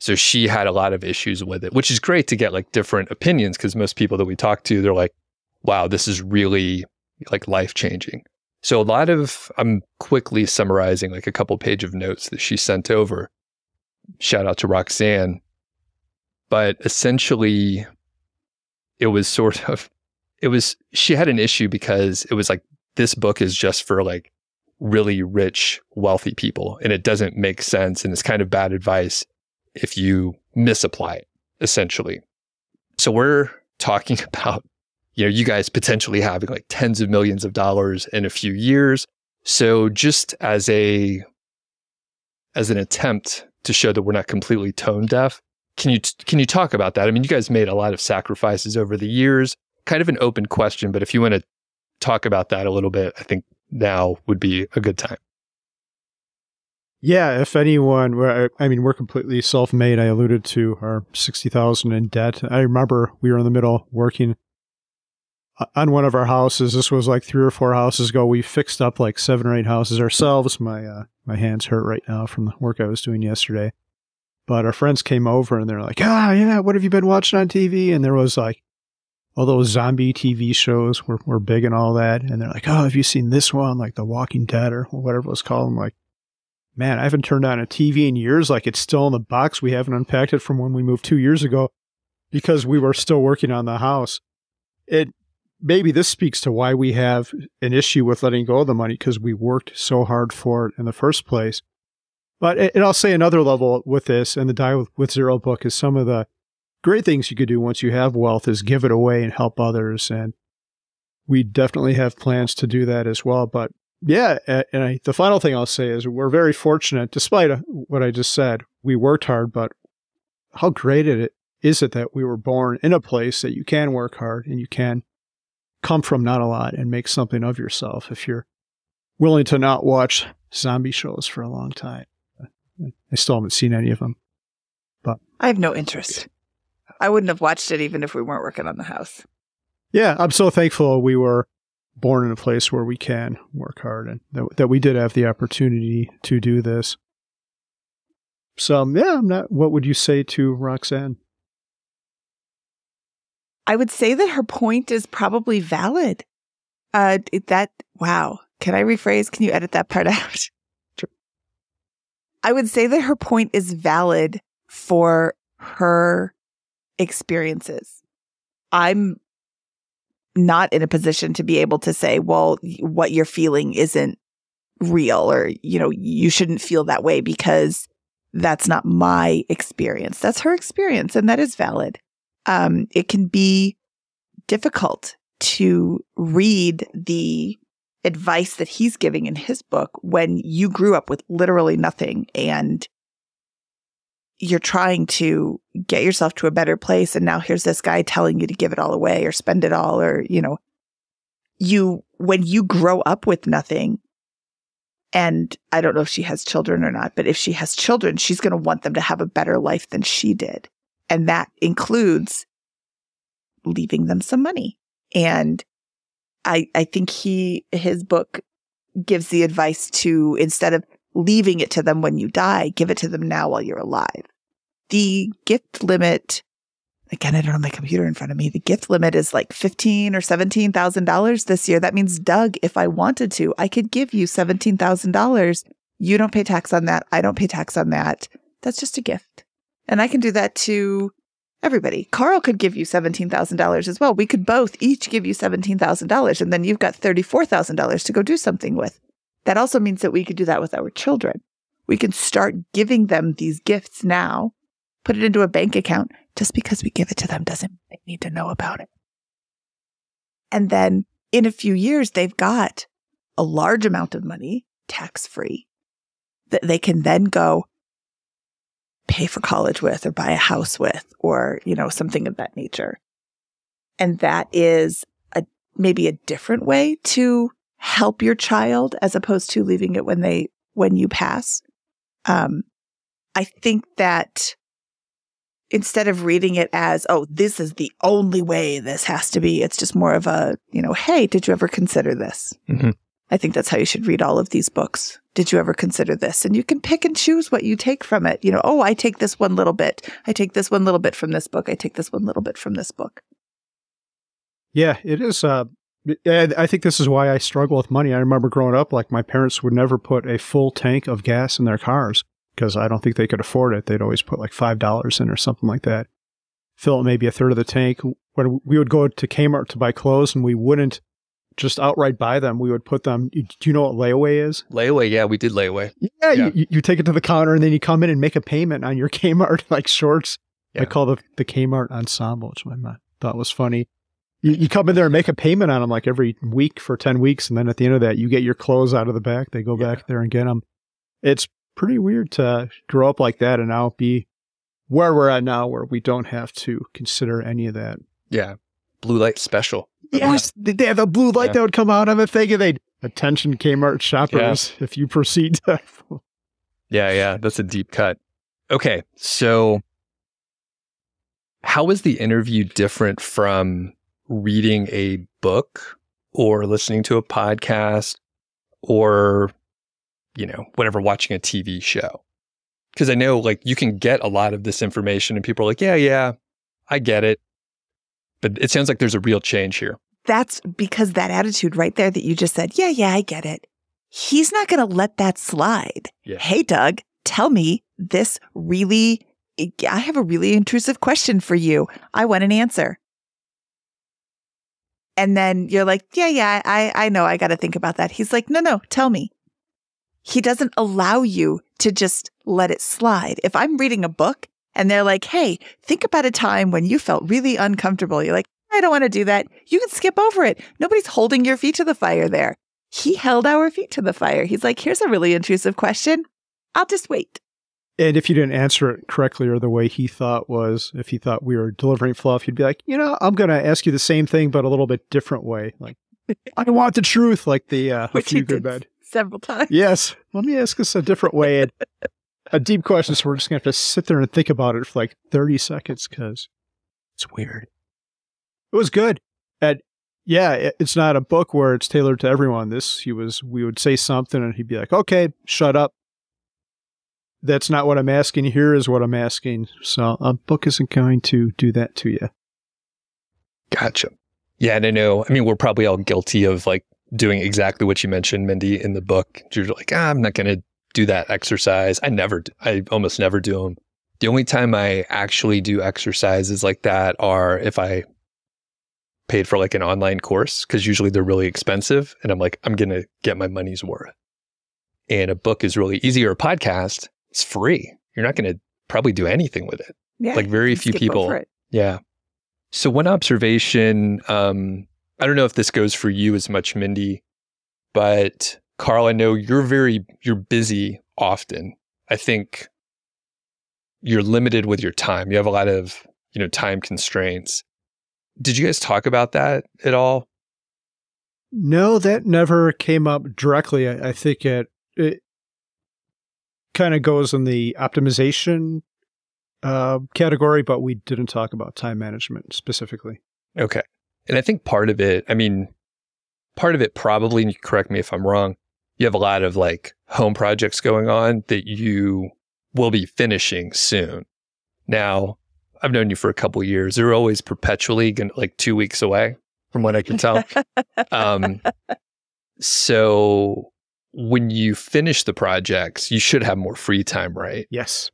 So she had a lot of issues with it, which is great to get like different opinions because most people that we talk to, they're like, wow, this is really like life changing. So a lot of, I'm quickly summarizing like a couple page of notes that she sent over. Shout out to Roxanne. But essentially, it was sort of, it was, she had an issue because it was like, this book is just for like really rich, wealthy people. And it doesn't make sense. And it's kind of bad advice if you misapply it, essentially. So we're talking about, you know, you guys potentially having like tens of millions of dollars in a few years. So just as a as an attempt to show that we're not completely tone deaf, can you can you talk about that? I mean, you guys made a lot of sacrifices over the years. Kind of an open question, but if you want to talk about that a little bit, I think now would be a good time. Yeah, if anyone, I mean, we're completely self-made. I alluded to our sixty thousand in debt. I remember we were in the middle working on one of our houses. This was like three or four houses ago. We fixed up like seven or eight houses ourselves. My uh, my hands hurt right now from the work I was doing yesterday. But our friends came over and they're like, "Ah, yeah, what have you been watching on TV?" And there was like all those zombie TV shows were were big and all that. And they're like, "Oh, have you seen this one, like The Walking Dead or whatever it was called?" I'm like man, I haven't turned on a TV in years. Like it's still in the box. We haven't unpacked it from when we moved two years ago because we were still working on the house. It maybe this speaks to why we have an issue with letting go of the money because we worked so hard for it in the first place. But and I'll say another level with this and the Die with, Zero book is some of the great things you could do once you have wealth is give it away and help others. And we definitely have plans to do that as well. But yeah, and I, the final thing I'll say is we're very fortunate, despite uh, what I just said. We worked hard, but how great it is it that we were born in a place that you can work hard and you can come from not a lot and make something of yourself if you're willing to not watch zombie shows for a long time. I still haven't seen any of them. But I have no interest. I wouldn't have watched it even if we weren't working on the house. Yeah, I'm so thankful we were born in a place where we can work hard and that, that we did have the opportunity to do this. So, yeah, I'm not. What would you say to Roxanne? I would say that her point is probably valid. Uh, that wow. Can I rephrase? Can you edit that part out? I would say that her point is valid for her experiences. I'm not in a position to be able to say, well, what you're feeling isn't real or, you know, you shouldn't feel that way because that's not my experience. That's her experience and that is valid. Um, it can be difficult to read the advice that he's giving in his book when you grew up with literally nothing and you're trying to get yourself to a better place and now here's this guy telling you to give it all away or spend it all or you know you when you grow up with nothing and I don't know if she has children or not but if she has children she's going to want them to have a better life than she did And that includes leaving them some money. And I, I think he, his book gives the advice to instead of leaving it to them when you die, give it to them now while you're alive. The gift limit, again, I don't have my computer in front of me. The gift limit is like fifteen or seventeen thousand dollars this year. That means, Doug, if I wanted to, I could give you seventeen thousand dollars. You don't pay tax on that. I don't pay tax on that. That's just a gift. And I can do that to everybody. Carl could give you $17,000 as well. We could both each give you $17,000 and then you've got $34,000 to go do something with. That also means that we could do that with our children. We can start giving them these gifts now, put it into a bank account. Just because we give it to them doesn't they need to know about it. And then in a few years, they've got a large amount of money tax free that they can then go pay for college with or buy a house with or, you know, something of that nature. And that is a maybe a different way to help your child as opposed to leaving it when they when you pass. Um, I think that instead of reading it as, oh, this is the only way this has to be, it's just more of a, you know, hey, did you ever consider this? Mhm. I think that's how you should read all of these books. Did you ever consider this? And you can pick and choose what you take from it. You know, oh, I take this one little bit. I take this one little bit from this book. I take this one little bit from this book. Yeah, it is. Uh, I think this is why I struggle with money. I remember growing up, like my parents would never put a full tank of gas in their cars because I don't think they could afford it. They'd always put like five dollars in or something like that. Fill it maybe a third of the tank. When we would go to Kmart to buy clothes, and we wouldn't just outright buy them. We would put them. Do you know what layaway is? Layaway, yeah, we did layaway. Yeah, Yeah. You, you take it to the counter, and then you come in and make a payment on your Kmart like shorts. I call the the Kmart ensemble, which I ma- thought was funny. You, you come in there and make a payment on them like every week for ten weeks, and then at the end of that, you get your clothes out of the back. They go Yeah. back there and get them. It's pretty weird to grow up like that and now be where we're at now, where we don't have to consider any of that. Yeah. Blue light special. Yes, they have a blue light Yeah. that would come out of thing, Thinking they attention Kmart shoppers if you proceed to Yeah, yeah, that's a deep cut. Okay, so how is the interview different from reading a book or listening to a podcast or you know, whatever watching a TV show? Cuz I know like you can get a lot of this information and people are like, "Yeah, yeah, I get it." But it sounds like there's a real change here. That's because that attitude right there that you just said, yeah, yeah, I get it. He's not going to let that slide. Yeah. Hey, Doug, tell me this really, I have a really intrusive question for you. I want an answer. And then you're like, yeah, yeah, I, I know. I got to think about that. He's like, no, no, tell me. He doesn't allow you to just let it slide. If I'm reading a book and they're like, hey, think about a time when you felt really uncomfortable. You're like, I don't want to do that. You can skip over it. Nobody's holding your feet to the fire there. He held our feet to the fire. He's like, here's a really intrusive question. I'll just wait. And if you didn't answer it correctly or the way he thought was, if he thought we were delivering fluff, he'd be like, you know, I'm going to ask you the same thing, but a little bit different way. Like, I want the truth, like the uh, Which few good did bed. several times. Yes, let me ask us a different way. And a deep question, so we're just to have to sit there and think about it for like 30 seconds because it's weird. It was good. And yeah, it- it's not a book where it's tailored to everyone. This, he was, we would say something and he'd be like, okay, shut up. That's not what I'm asking. Here is what I'm asking. So a book isn't going to do that to you. Gotcha. Yeah, and I know. I mean, we're probably all guilty of like doing exactly what you mentioned, Mindy, in the book. You're like, ah, I'm not going to do that exercise. I never, I almost never do them. The only time I actually do exercises like that are if I paid for like an online course, because usually they're really expensive. And I'm like, I'm going to get my money's worth. And a book is really easy, or a podcast, it's free. You're not going to probably do anything with it. Yeah. Like very few people. Yeah. So one observation, um, I don't know if this goes for you as much, Mindy, but Carl, I know you're very you're busy often. I think you're limited with your time. You have a lot of, you know, time constraints. Did you guys talk about that at all? No, that never came up directly. I, I think it it kind of goes in the optimization uh, category, but we didn't talk about time management specifically. Okay. And I think part of it, I mean, part of it probably, and you correct me if I'm wrong, you have a lot of like home projects going on that you will be finishing soon. Now, I've known you for a couple years. They're always perpetually gonna, like two weeks away, from what I can tell. um, so when you finish the projects, you should have more free time, right? Yes.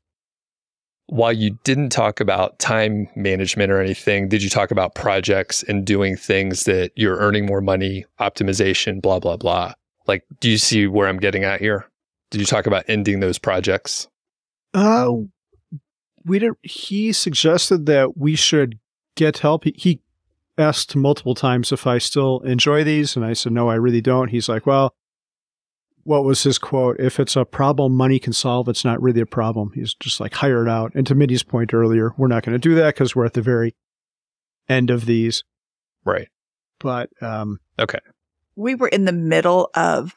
While you didn't talk about time management or anything, did you talk about projects and doing things that you're earning more money, optimization, blah, blah, blah? Like, do you see where I'm getting at here? Did you talk about ending those projects? Uh, we didn't. He suggested that we should get help. He, he asked multiple times if I still enjoy these, and I said no, I really don't. He's like, well, what was his quote? If it's a problem money can solve, it's not really a problem. He's just like hire it out. And to Mindy's point earlier, we're not going to do that because we're at the very end of these. Right. But um, okay, we were in the middle of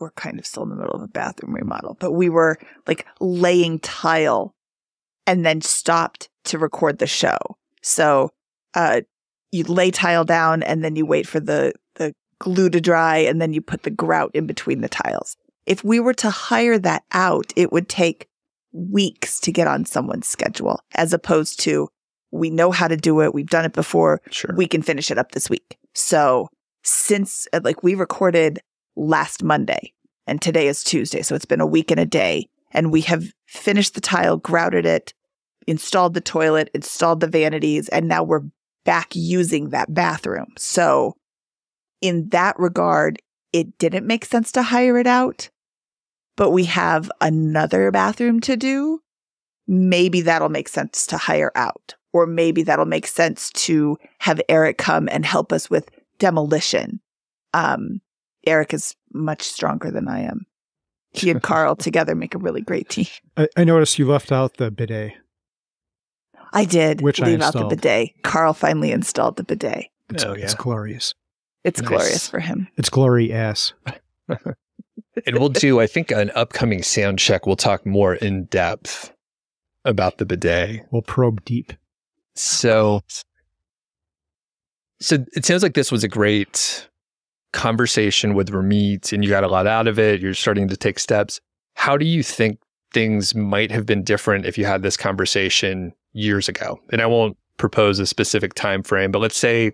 we're kind of still in the middle of a bathroom remodel, but we were like laying tile and then stopped to record the show. So uh, you lay tile down and then you wait for the, the glue to dry and then you put the grout in between the tiles. If we were to hire that out, it would take weeks to get on someone's schedule as opposed to we know how to do it. We've done it before. Sure. We can finish it up this week. So since uh, like we recorded last Monday and today is Tuesday. So it's been a week and a day and we have finished the tile, grouted it, installed the toilet, installed the vanities, and now we're back using that bathroom. So in that regard, it didn't make sense to hire it out, but we have another bathroom to do. Maybe that'll make sense to hire out, or maybe that'll make sense to have Eric come and help us with demolition. Um, Eric is much stronger than I am. He and Carl together make a really great team. I, I, noticed you left out the bidet. I did Which leave I out the bidet. Carl finally installed the bidet. It's, Oh, yeah. it's glorious. It's Nice. glorious for him. It's glory ass. and we'll do, I think, an upcoming sound check. We'll talk more in depth about the bidet. We'll probe deep. So, so it sounds like this was a great conversation with Ramit, and you got a lot out of it. You're starting to take steps. How do you think things might have been different if you had this conversation years ago? And I won't propose a specific time frame, but let's say,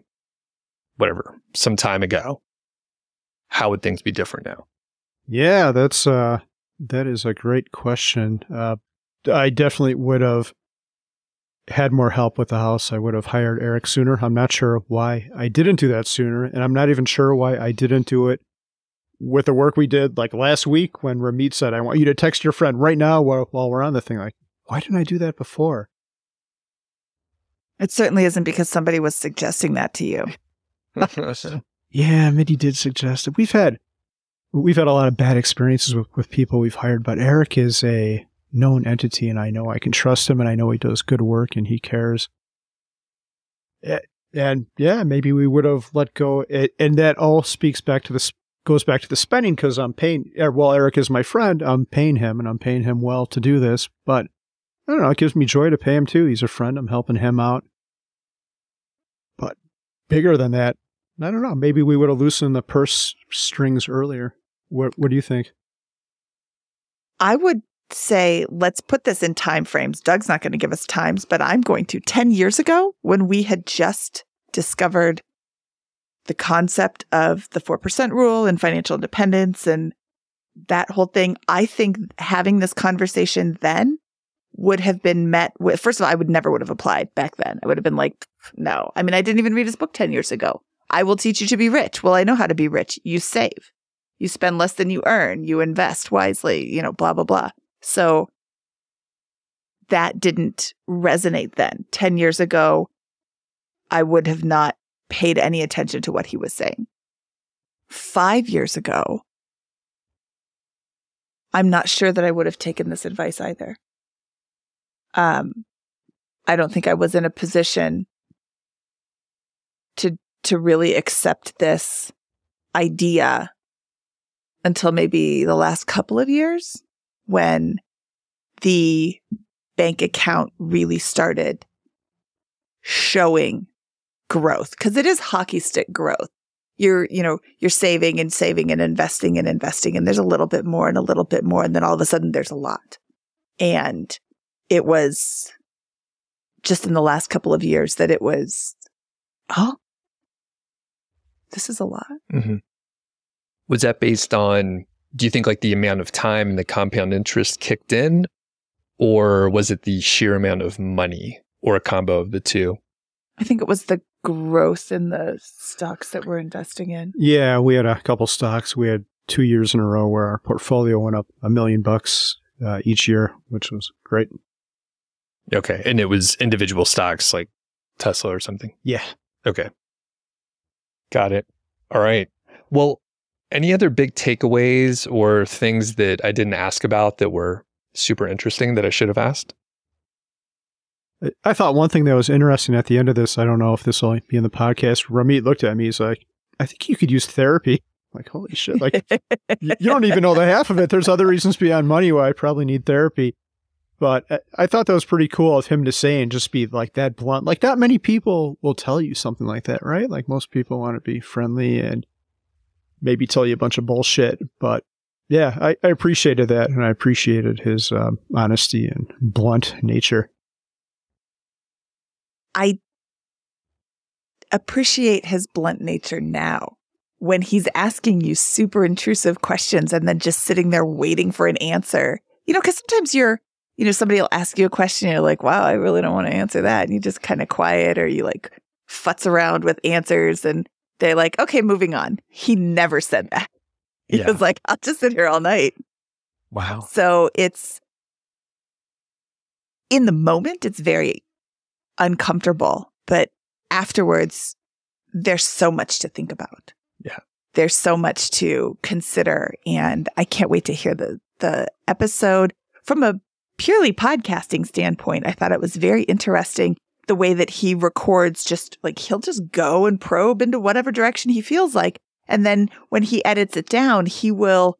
whatever, some time ago. How would things be different now? Yeah, that's uh that is a great question. Uh I definitely would have had more help with the house. I would have hired Eric sooner. I'm not sure why I didn't do that sooner, and I'm not even sure why I didn't do it with the work we did like last week when Ramit said, "I want you to text your friend right now while, while we're on the thing." Like, why didn't I do that before? It certainly isn't because somebody was suggesting that to you. Yeah, Mindy did suggest it. We've had we've had a lot of bad experiences with, with people we've hired, but Eric is a known entity and I know I can trust him and I know he does good work and he cares. And yeah, maybe we would have let go. And that all speaks back to this, goes back to the spending because I'm paying, eh, well, Eric is my friend. I'm paying him and I'm paying him well to do this. But I don't know, it gives me joy to pay him too. He's a friend. I'm helping him out. But bigger than that, I don't know. Maybe we would have loosened the purse strings earlier. What What do you think? I would say let's put this in time frames. Doug's not going to give us times, but I'm going to. 10 years ago, when we had just discovered the concept of the 4% rule and financial independence and that whole thing, I think having this conversation then would have been met with first of all, I would never would have applied back then. I would have been like, no. I mean, I didn't even read his book 10 years ago. I will teach you to be rich. Well, I know how to be rich. You save. You spend less than you earn. You invest wisely, you know, blah, blah, blah. So that didn't resonate then. 10 years ago, I would have not paid any attention to what he was saying. Five years ago, I'm not sure that I would have taken this advice either. Um, I don't think I was in a position to to really accept this idea until maybe the last couple of years when the bank account really started showing growth because it is hockey stick growth. You're, you know, you're saving and saving and investing and investing and there's a little bit more and a little bit more. And then all of a sudden there's a lot. And it was just in the last couple of years that it was, oh, this is a lot. Mm-hmm. Was that based on, do you think like the amount of time and the compound interest kicked in? Or was it the sheer amount of money or a combo of the two? I think it was the growth in the stocks that we're investing in. Yeah, we had a couple stocks. We had two years in a row where our portfolio went up a million bucks uh, each year, which was great. Okay. And it was individual stocks like Tesla or something? Yeah. Okay. Got it. All right. Well, any other big takeaways or things that I didn't ask about that were super interesting that I should have asked? I thought one thing that was interesting at the end of this, I don't know if this will be in the podcast. Ramit looked at me. He's like, I think you could use therapy. I'm like, holy shit. Like, you don't even know the half of it. There's other reasons beyond money why I probably need therapy. But I thought that was pretty cool of him to say and just be like that blunt. Like, not many people will tell you something like that, right? Like, most people want to be friendly and maybe tell you a bunch of bullshit. But yeah, I, I appreciated that. And I appreciated his um, honesty and blunt nature. I appreciate his blunt nature now when he's asking you super intrusive questions and then just sitting there waiting for an answer. You know, because sometimes you're, you know, somebody will ask you a question and you're like, wow, I really don't want to answer that. And you just kind of quiet or you like futz around with answers and they're like, okay, moving on. He never said that. He yeah. was like, I'll just sit here all night. Wow. So it's in the moment, it's very uncomfortable, but afterwards, there's so much to think about. Yeah. There's so much to consider. And I can't wait to hear the, the episode from a purely podcasting standpoint. I thought it was very interesting the way that he records just like he'll just go and probe into whatever direction he feels like. And then when he edits it down, he will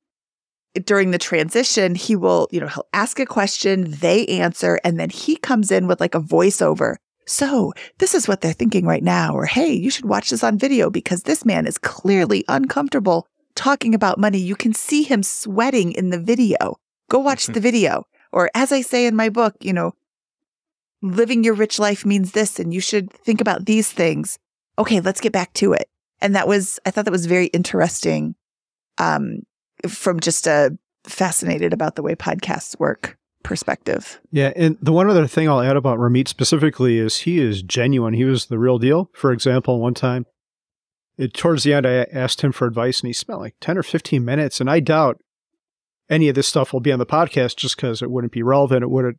during the transition, he will, you know, he'll ask a question, they answer, and then he comes in with like a voiceover so this is what they're thinking right now. Or, hey, you should watch this on video because this man is clearly uncomfortable talking about money. You can see him sweating in the video. Go watch the video. Or, as I say in my book, you know, living your rich life means this, and you should think about these things. Okay, let's get back to it. And that was, I thought that was very interesting um, from just a fascinated about the way podcasts work perspective. Yeah, and the one other thing I'll add about Ramit specifically is he is genuine. He was the real deal. For example, one time, it, towards the end, I asked him for advice, and he spent like ten or fifteen minutes. And I doubt any of this stuff will be on the podcast just because it wouldn't be relevant. It wouldn't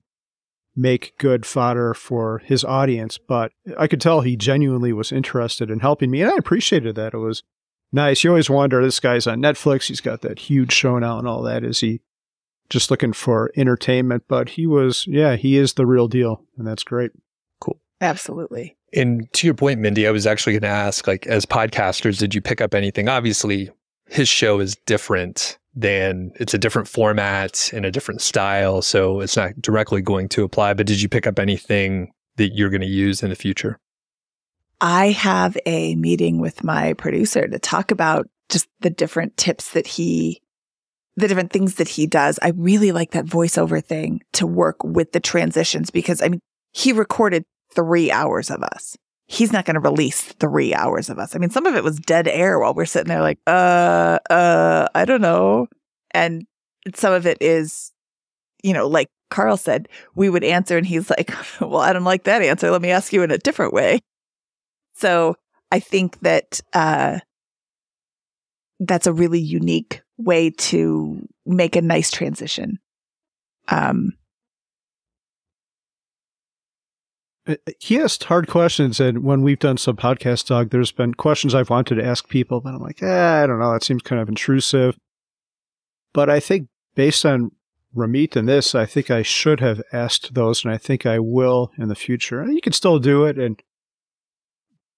make good fodder for his audience. But I could tell he genuinely was interested in helping me, and I appreciated that. It was nice. You always wonder, this guy's on Netflix. He's got that huge show now and all that. Is he just looking for entertainment. But he was, yeah, he is the real deal. And that's great. Cool. Absolutely. And to your point, Mindy, I was actually going to ask, like, as podcasters, did you pick up anything? Obviously, his show is different than it's a different format and a different style. So it's not directly going to apply. But did you pick up anything that you're going to use in the future? I have a meeting with my producer to talk about just the different tips that he the different things that he does. I really like that voiceover thing to work with the transitions because I mean, he recorded three hours of us. He's not going to release three hours of us. I mean, some of it was dead air while we're sitting there like, uh, uh, I don't know. And some of it is, you know, like Carl said, we would answer and he's like, well, I don't like that answer. Let me ask you in a different way. So I think that, uh, that's a really unique way to make a nice transition. Um, he asked hard questions, and when we've done some podcast dog, there's been questions I've wanted to ask people, but I'm like, eh, I don't know, that seems kind of intrusive. But I think based on Ramit and this, I think I should have asked those, and I think I will in the future. You can still do it and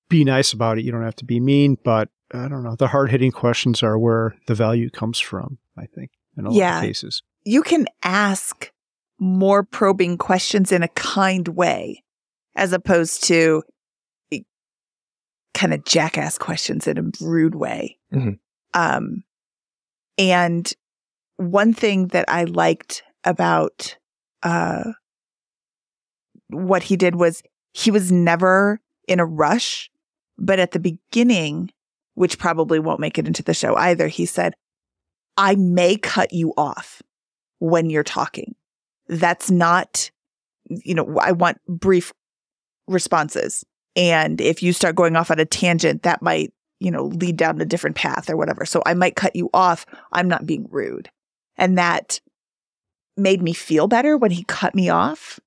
be nice about it. You don't have to be mean, but I don't know. The hard hitting questions are where the value comes from, I think, in a yeah. lot of cases. You can ask more probing questions in a kind way as opposed to kind of jackass questions in a rude way. Mhm. Um, and one thing that I liked about uh, what he did was he was never in a rush, but at the beginning, which probably won't make it into the show either, he said, I may cut you off when you're talking. That's not, you know, I want brief responses. And if you start going off on a tangent, that might, you know, lead down a different path or whatever. So I might cut you off. I'm not being rude. And that made me feel better when he cut me off.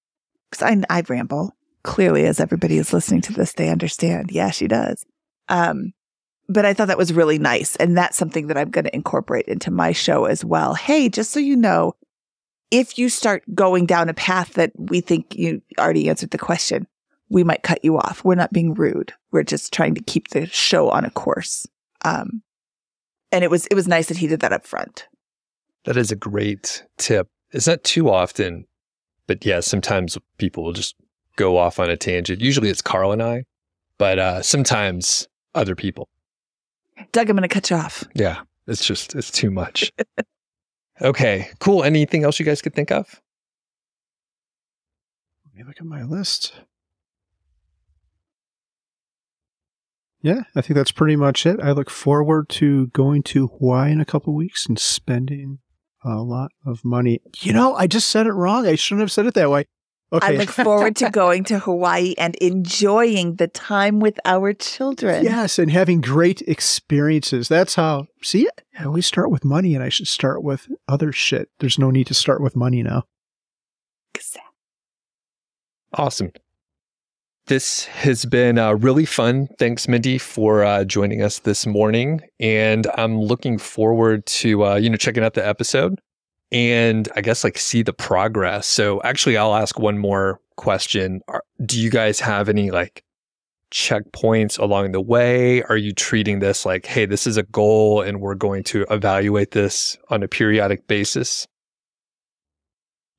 Cause I, I ramble. Clearly, as everybody is listening to this, they understand. Yeah, she does. Um, but I thought that was really nice. And that's something that I'm going to incorporate into my show as well. Hey, just so you know, if you start going down a path that we think you already answered the question, we might cut you off. We're not being rude. We're just trying to keep the show on a course. Um, and it was it was nice that he did that up front. That is a great tip. It's not too often, but yeah, sometimes people will just go off on a tangent. Usually it's Carl and I, but uh, sometimes other people. Doug, I'm going to cut you off. Yeah, it's just, it's too much. okay, cool. Anything else you guys could think of? Let me look at my list. Yeah, I think that's pretty much it. I look forward to going to Hawaii in a couple weeks and spending a lot of money. You know, I just said it wrong. I shouldn't have said it that way. Okay. I look forward to going to Hawaii and enjoying the time with our children. yes, and having great experiences. That's how. See, it? I always start with money, and I should start with other shit. There's no need to start with money now. Awesome. This has been uh, really fun. Thanks, Mindy, for uh, joining us this morning, and I'm looking forward to uh, you know checking out the episode and I guess like see the progress. So actually, I'll ask one more question. Are, do you guys have any like checkpoints along the way? Are you treating this like, hey, this is a goal, and we're going to evaluate this on a periodic basis?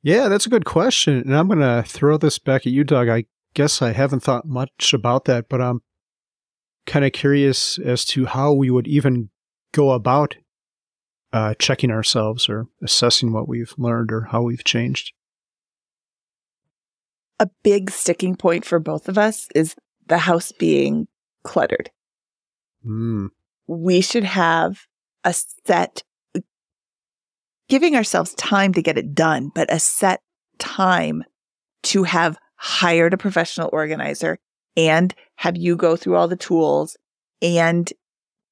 Yeah, that's a good question. And I'm going to throw this back at you, Doug. I guess I haven't thought much about that, but I'm kind of curious as to how we would even go about uh, checking ourselves or assessing what we've learned or how we've changed. A big sticking point for both of us is the house being cluttered. Mm. We should have a set, giving ourselves time to get it done, but a set time to have hired a professional organizer and have you go through all the tools and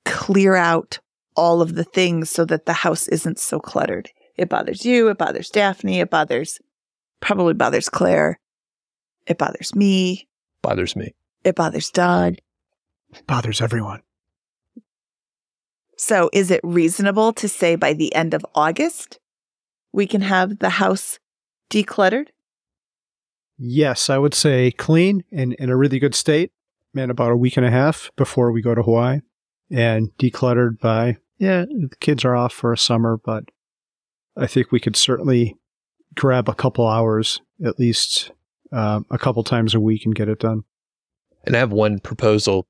clear out all of the things so that the house isn't so cluttered. It bothers you, it bothers Daphne, it bothers, probably bothers Claire, it bothers me, Bothers me. it bothers Doug. Bothers everyone. So is it reasonable to say by the end of August, we can have the house decluttered? Yes, I would say clean and in a really good state, and about a week and a half before we go to Hawaii, and decluttered by yeah, the kids are off for a summer, but I think we could certainly grab a couple hours at least um, a couple times a week and get it done. And I have one proposal.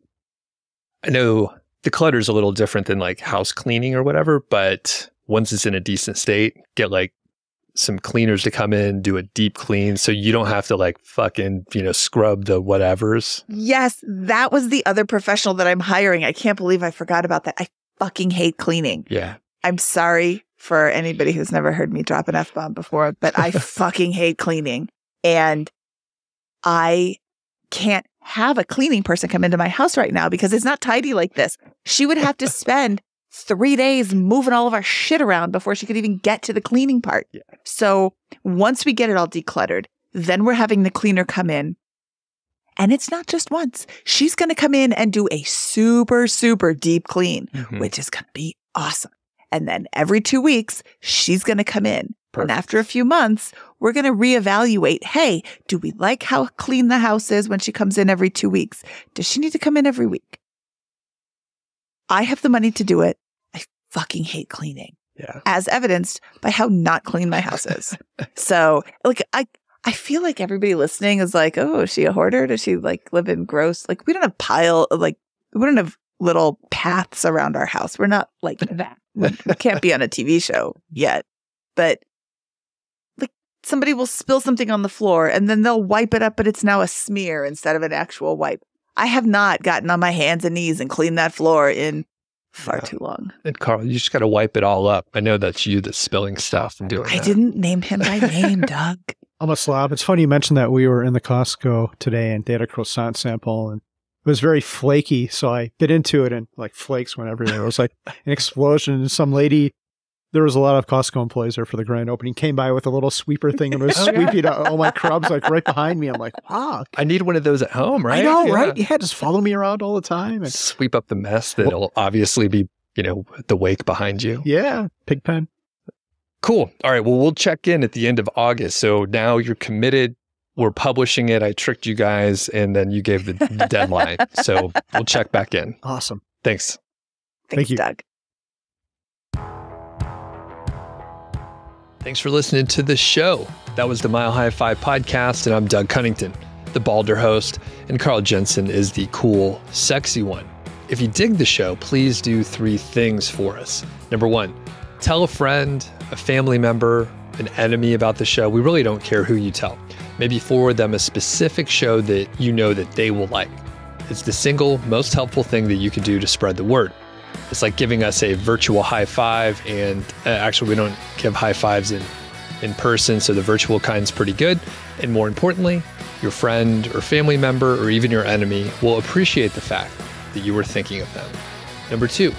I know the clutter is a little different than like house cleaning or whatever, but once it's in a decent state, get like some cleaners to come in, do a deep clean so you don't have to like fucking, you know, scrub the whatevers. Yes, that was the other professional that I'm hiring. I can't believe I forgot about that. I fucking hate cleaning. Yeah. I'm sorry for anybody who's never heard me drop an F bomb before, but I fucking hate cleaning. And I can't have a cleaning person come into my house right now because it's not tidy like this. She would have to spend three days moving all of our shit around before she could even get to the cleaning part. Yeah. So once we get it all decluttered, then we're having the cleaner come in. And it's not just once. She's going to come in and do a super, super deep clean, Mhm. which is going to be awesome. And then every two weeks, she's going to come in. Perfect. And after a few months, we're going to reevaluate. Hey, do we like how clean the house is when she comes in every two weeks? Does she need to come in every week? I have the money to do it. I fucking hate cleaning. Yeah. as evidenced by how not clean my house is. so, like, I I feel like everybody listening is like, oh, is she a hoarder? Does she like live in gross? Like, we don't have pile like we don't have little paths around our house. We're not like that. We we can't be on a TV show yet, but like somebody will spill something on the floor and then they'll wipe it up, but it's now a smear instead of an actual wipe. I have not gotten on my hands and knees and cleaned that floor in far Yeah. too long. And Carl, you just got to wipe it all up. I know that's you that's spilling stuff and doing I that. didn't name him by name, Doug. I'm a slob. It's funny you mentioned that we were in the Costco today and they had a croissant sample and it was very flaky. So I bit into it and like flakes went everywhere. It was like an explosion. And some lady, there was a lot of Costco employees there for the grand opening, came by with a little sweeper thing and was Oh, sweeping out all my crumbs like right behind me. I'm like, wow. I need one of those at home, right? I know, Yeah. right? Yeah, just follow me around all the time. And Sweep up the mess that'll obviously be, you know, the wake behind you. yeah, pig pen. Cool. All right. Well, we'll check in at the end of August. So now you're committed. We're publishing it. I tricked you guys, and then you gave the the deadline. So we'll check back in. Awesome. Thanks. Thanks, you. Doug. Thanks for listening to the show. That was the Mile High FI podcast, and I'm Doug Cunnington, the Balder host, and Carl Jensen is the cool, sexy one. If you dig the show, please do three things for us. Number one, tell a friend, a family member, an enemy about the show. We really don't care who you tell. Maybe forward them a specific show that you know that they will like. It's the single most helpful thing that you can do to spread the word. It's like giving us a virtual high five, and uh, actually, we don't give high fives in in person, so the virtual kind's pretty good. And more importantly, your friend or family member or even your enemy will appreciate the fact that you were thinking of them. Number two,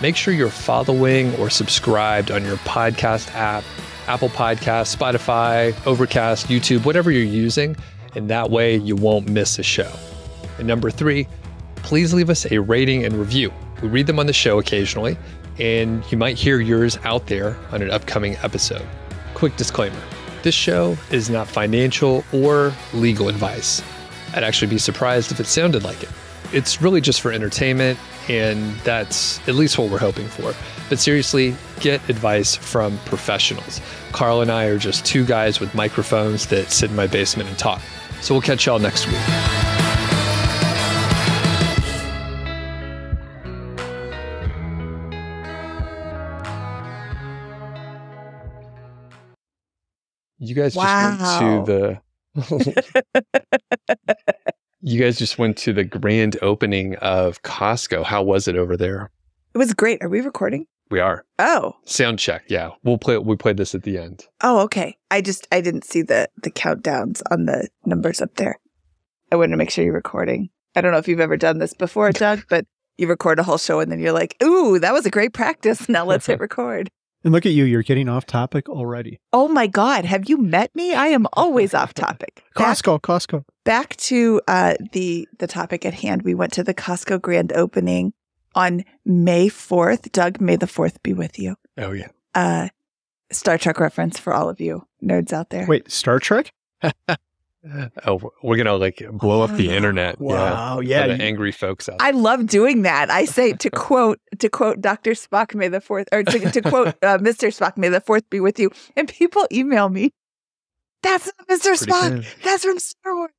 make sure you're following or subscribed on your podcast app, Apple Podcast, Spotify, Overcast, YouTube, whatever you're using, and that way you won't miss a show. And number three, please leave us a rating and review. We read them on the show occasionally, and you might hear yours out there on an upcoming episode. Quick disclaimer this show is not financial or legal advice. I'd actually be surprised if it sounded like it. It's really just for entertainment, and that's at least what we're hoping for. But seriously, get advice from professionals. Carl and I are just two guys with microphones that sit in my basement and talk. So we'll catch y'all next week. You guys Wow. just went to the. you guys just went to the grand opening of Costco. How was it over there? It was great. Are we recording? We are Oh, sound check. Yeah, we'll play. We played this at the end. oh, okay. I just I didn't see the the countdowns on the numbers up there. I wanted to make sure you're recording. I don't know if you've ever done this before, Doug, but you record a whole show and then you're like, "Ooh, that was a great practice. Now let's hit record." And look at you, you're getting off topic already. Oh my God, have you met me? I am always off topic. Back, Costco, Costco. back to uh, the the topic at hand. We went to the Costco grand opening on May fourth. Doug, may the fourth be with you. Oh yeah. Uh, Star Trek reference for all of you nerds out there. Wait, Star Trek? Oh, we're gonna like blow up the internet. Wow, Yeah, yeah. the angry folks out. I love doing that. I say to quote to quote Doctor Spock, may the fourth, or to, to quote uh, Mister Spock, may the fourth be with you. And people email me. That's not Mister Spock. good. That's from Star Wars.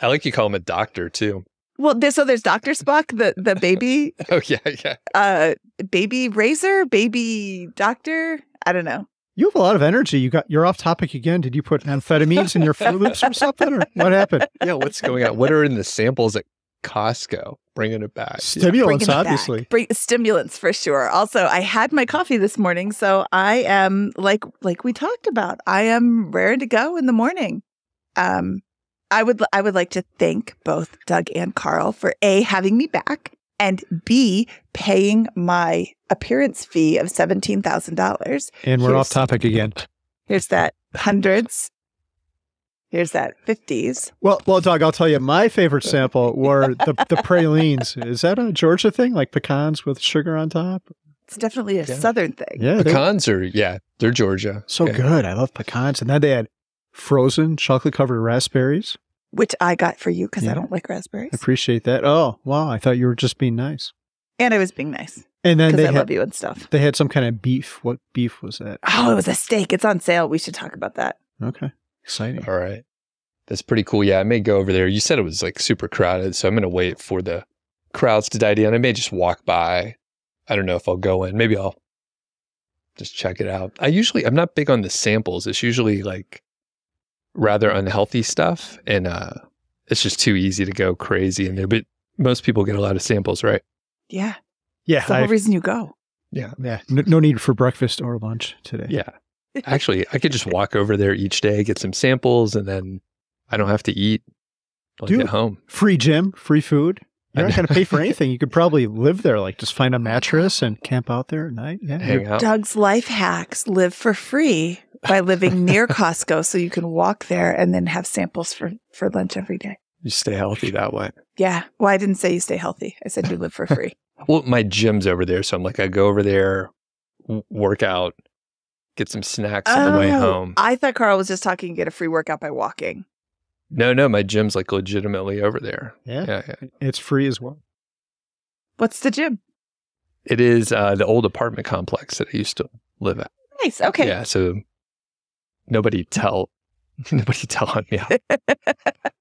I like you call him a doctor too. Well, so there's Doctor Spock, the the baby, Oh yeah, yeah. uh, baby razor, baby doctor. I don't know. You have a lot of energy. You got you're off topic again. Did you put amphetamines in your Fruit Loops or something? Or what happened? Yeah, what's going on? What are in the samples at Costco? Bringing it back. Yeah. Bringing Stimulants, back. obviously. Bring, stimulants for sure. Also, I had my coffee this morning, so I am like like we talked about. I am raring to go in the morning. Um, I would I would like to thank both Doug and Carl for a having me back and b paying my appearance fee of seventeen thousand dollars. And we're Here's- off topic again. Here's that hundreds. Here's that fifties. Well, well, Doug, I'll tell you, my favorite sample were the the pralines. Is that a Georgia thing, like pecans with sugar on top? It's definitely a Yeah. southern thing. Yeah, they- Pecans are yeah, they're Georgia. so Yeah. good. I love pecans, and then they had frozen chocolate covered raspberries. Which I got for you because Yeah. I don't like raspberries. I appreciate that. Oh, wow! I thought you were just being nice. And I was being nice. And then because they I had love you and stuff. they had some kind of beef. What beef was that? Oh, it was a steak. It's on sale. We should talk about that. Okay, exciting. All right. That's pretty cool. Yeah, I may go over there. You said it was like super crowded, so I'm going to wait for the crowds to die down. I may just walk by. I don't know if I'll go in. Maybe I'll just check it out. I usually I'm not big on the samples. It's usually like rather unhealthy stuff and uh it's just too easy to go crazy in there. But most people get a lot of samples, right? Yeah. Yeah, That's the I, whole reason you go. Yeah. yeah. No, no need for breakfast or lunch today. Yeah. Actually, I could just walk over there each day, get some samples, and then I don't have to eat till I Dude. get home. Free gym, free food. You're not know. going to pay for anything. You could probably live there, like just find a mattress and camp out there at night. Yeah, Hang out. Doug's life hacks live for free by living near Costco so you can walk there and then have samples for, for lunch every day. You stay healthy that way. Yeah. Well, I didn't say you stay healthy. I said you live for free. Well, my gym's over there, so I'm like, I go over there, w- work out, get some snacks on the way Oh, home. I thought Carl was just talking get a free workout by walking. No, no, my gym's like legitimately over there. yeah, Yeah, yeah. it's free as well. What's the gym? It is uh, the old apartment complex that I used to live at. Nice. Okay. Yeah, so nobody tell nobody tell on me.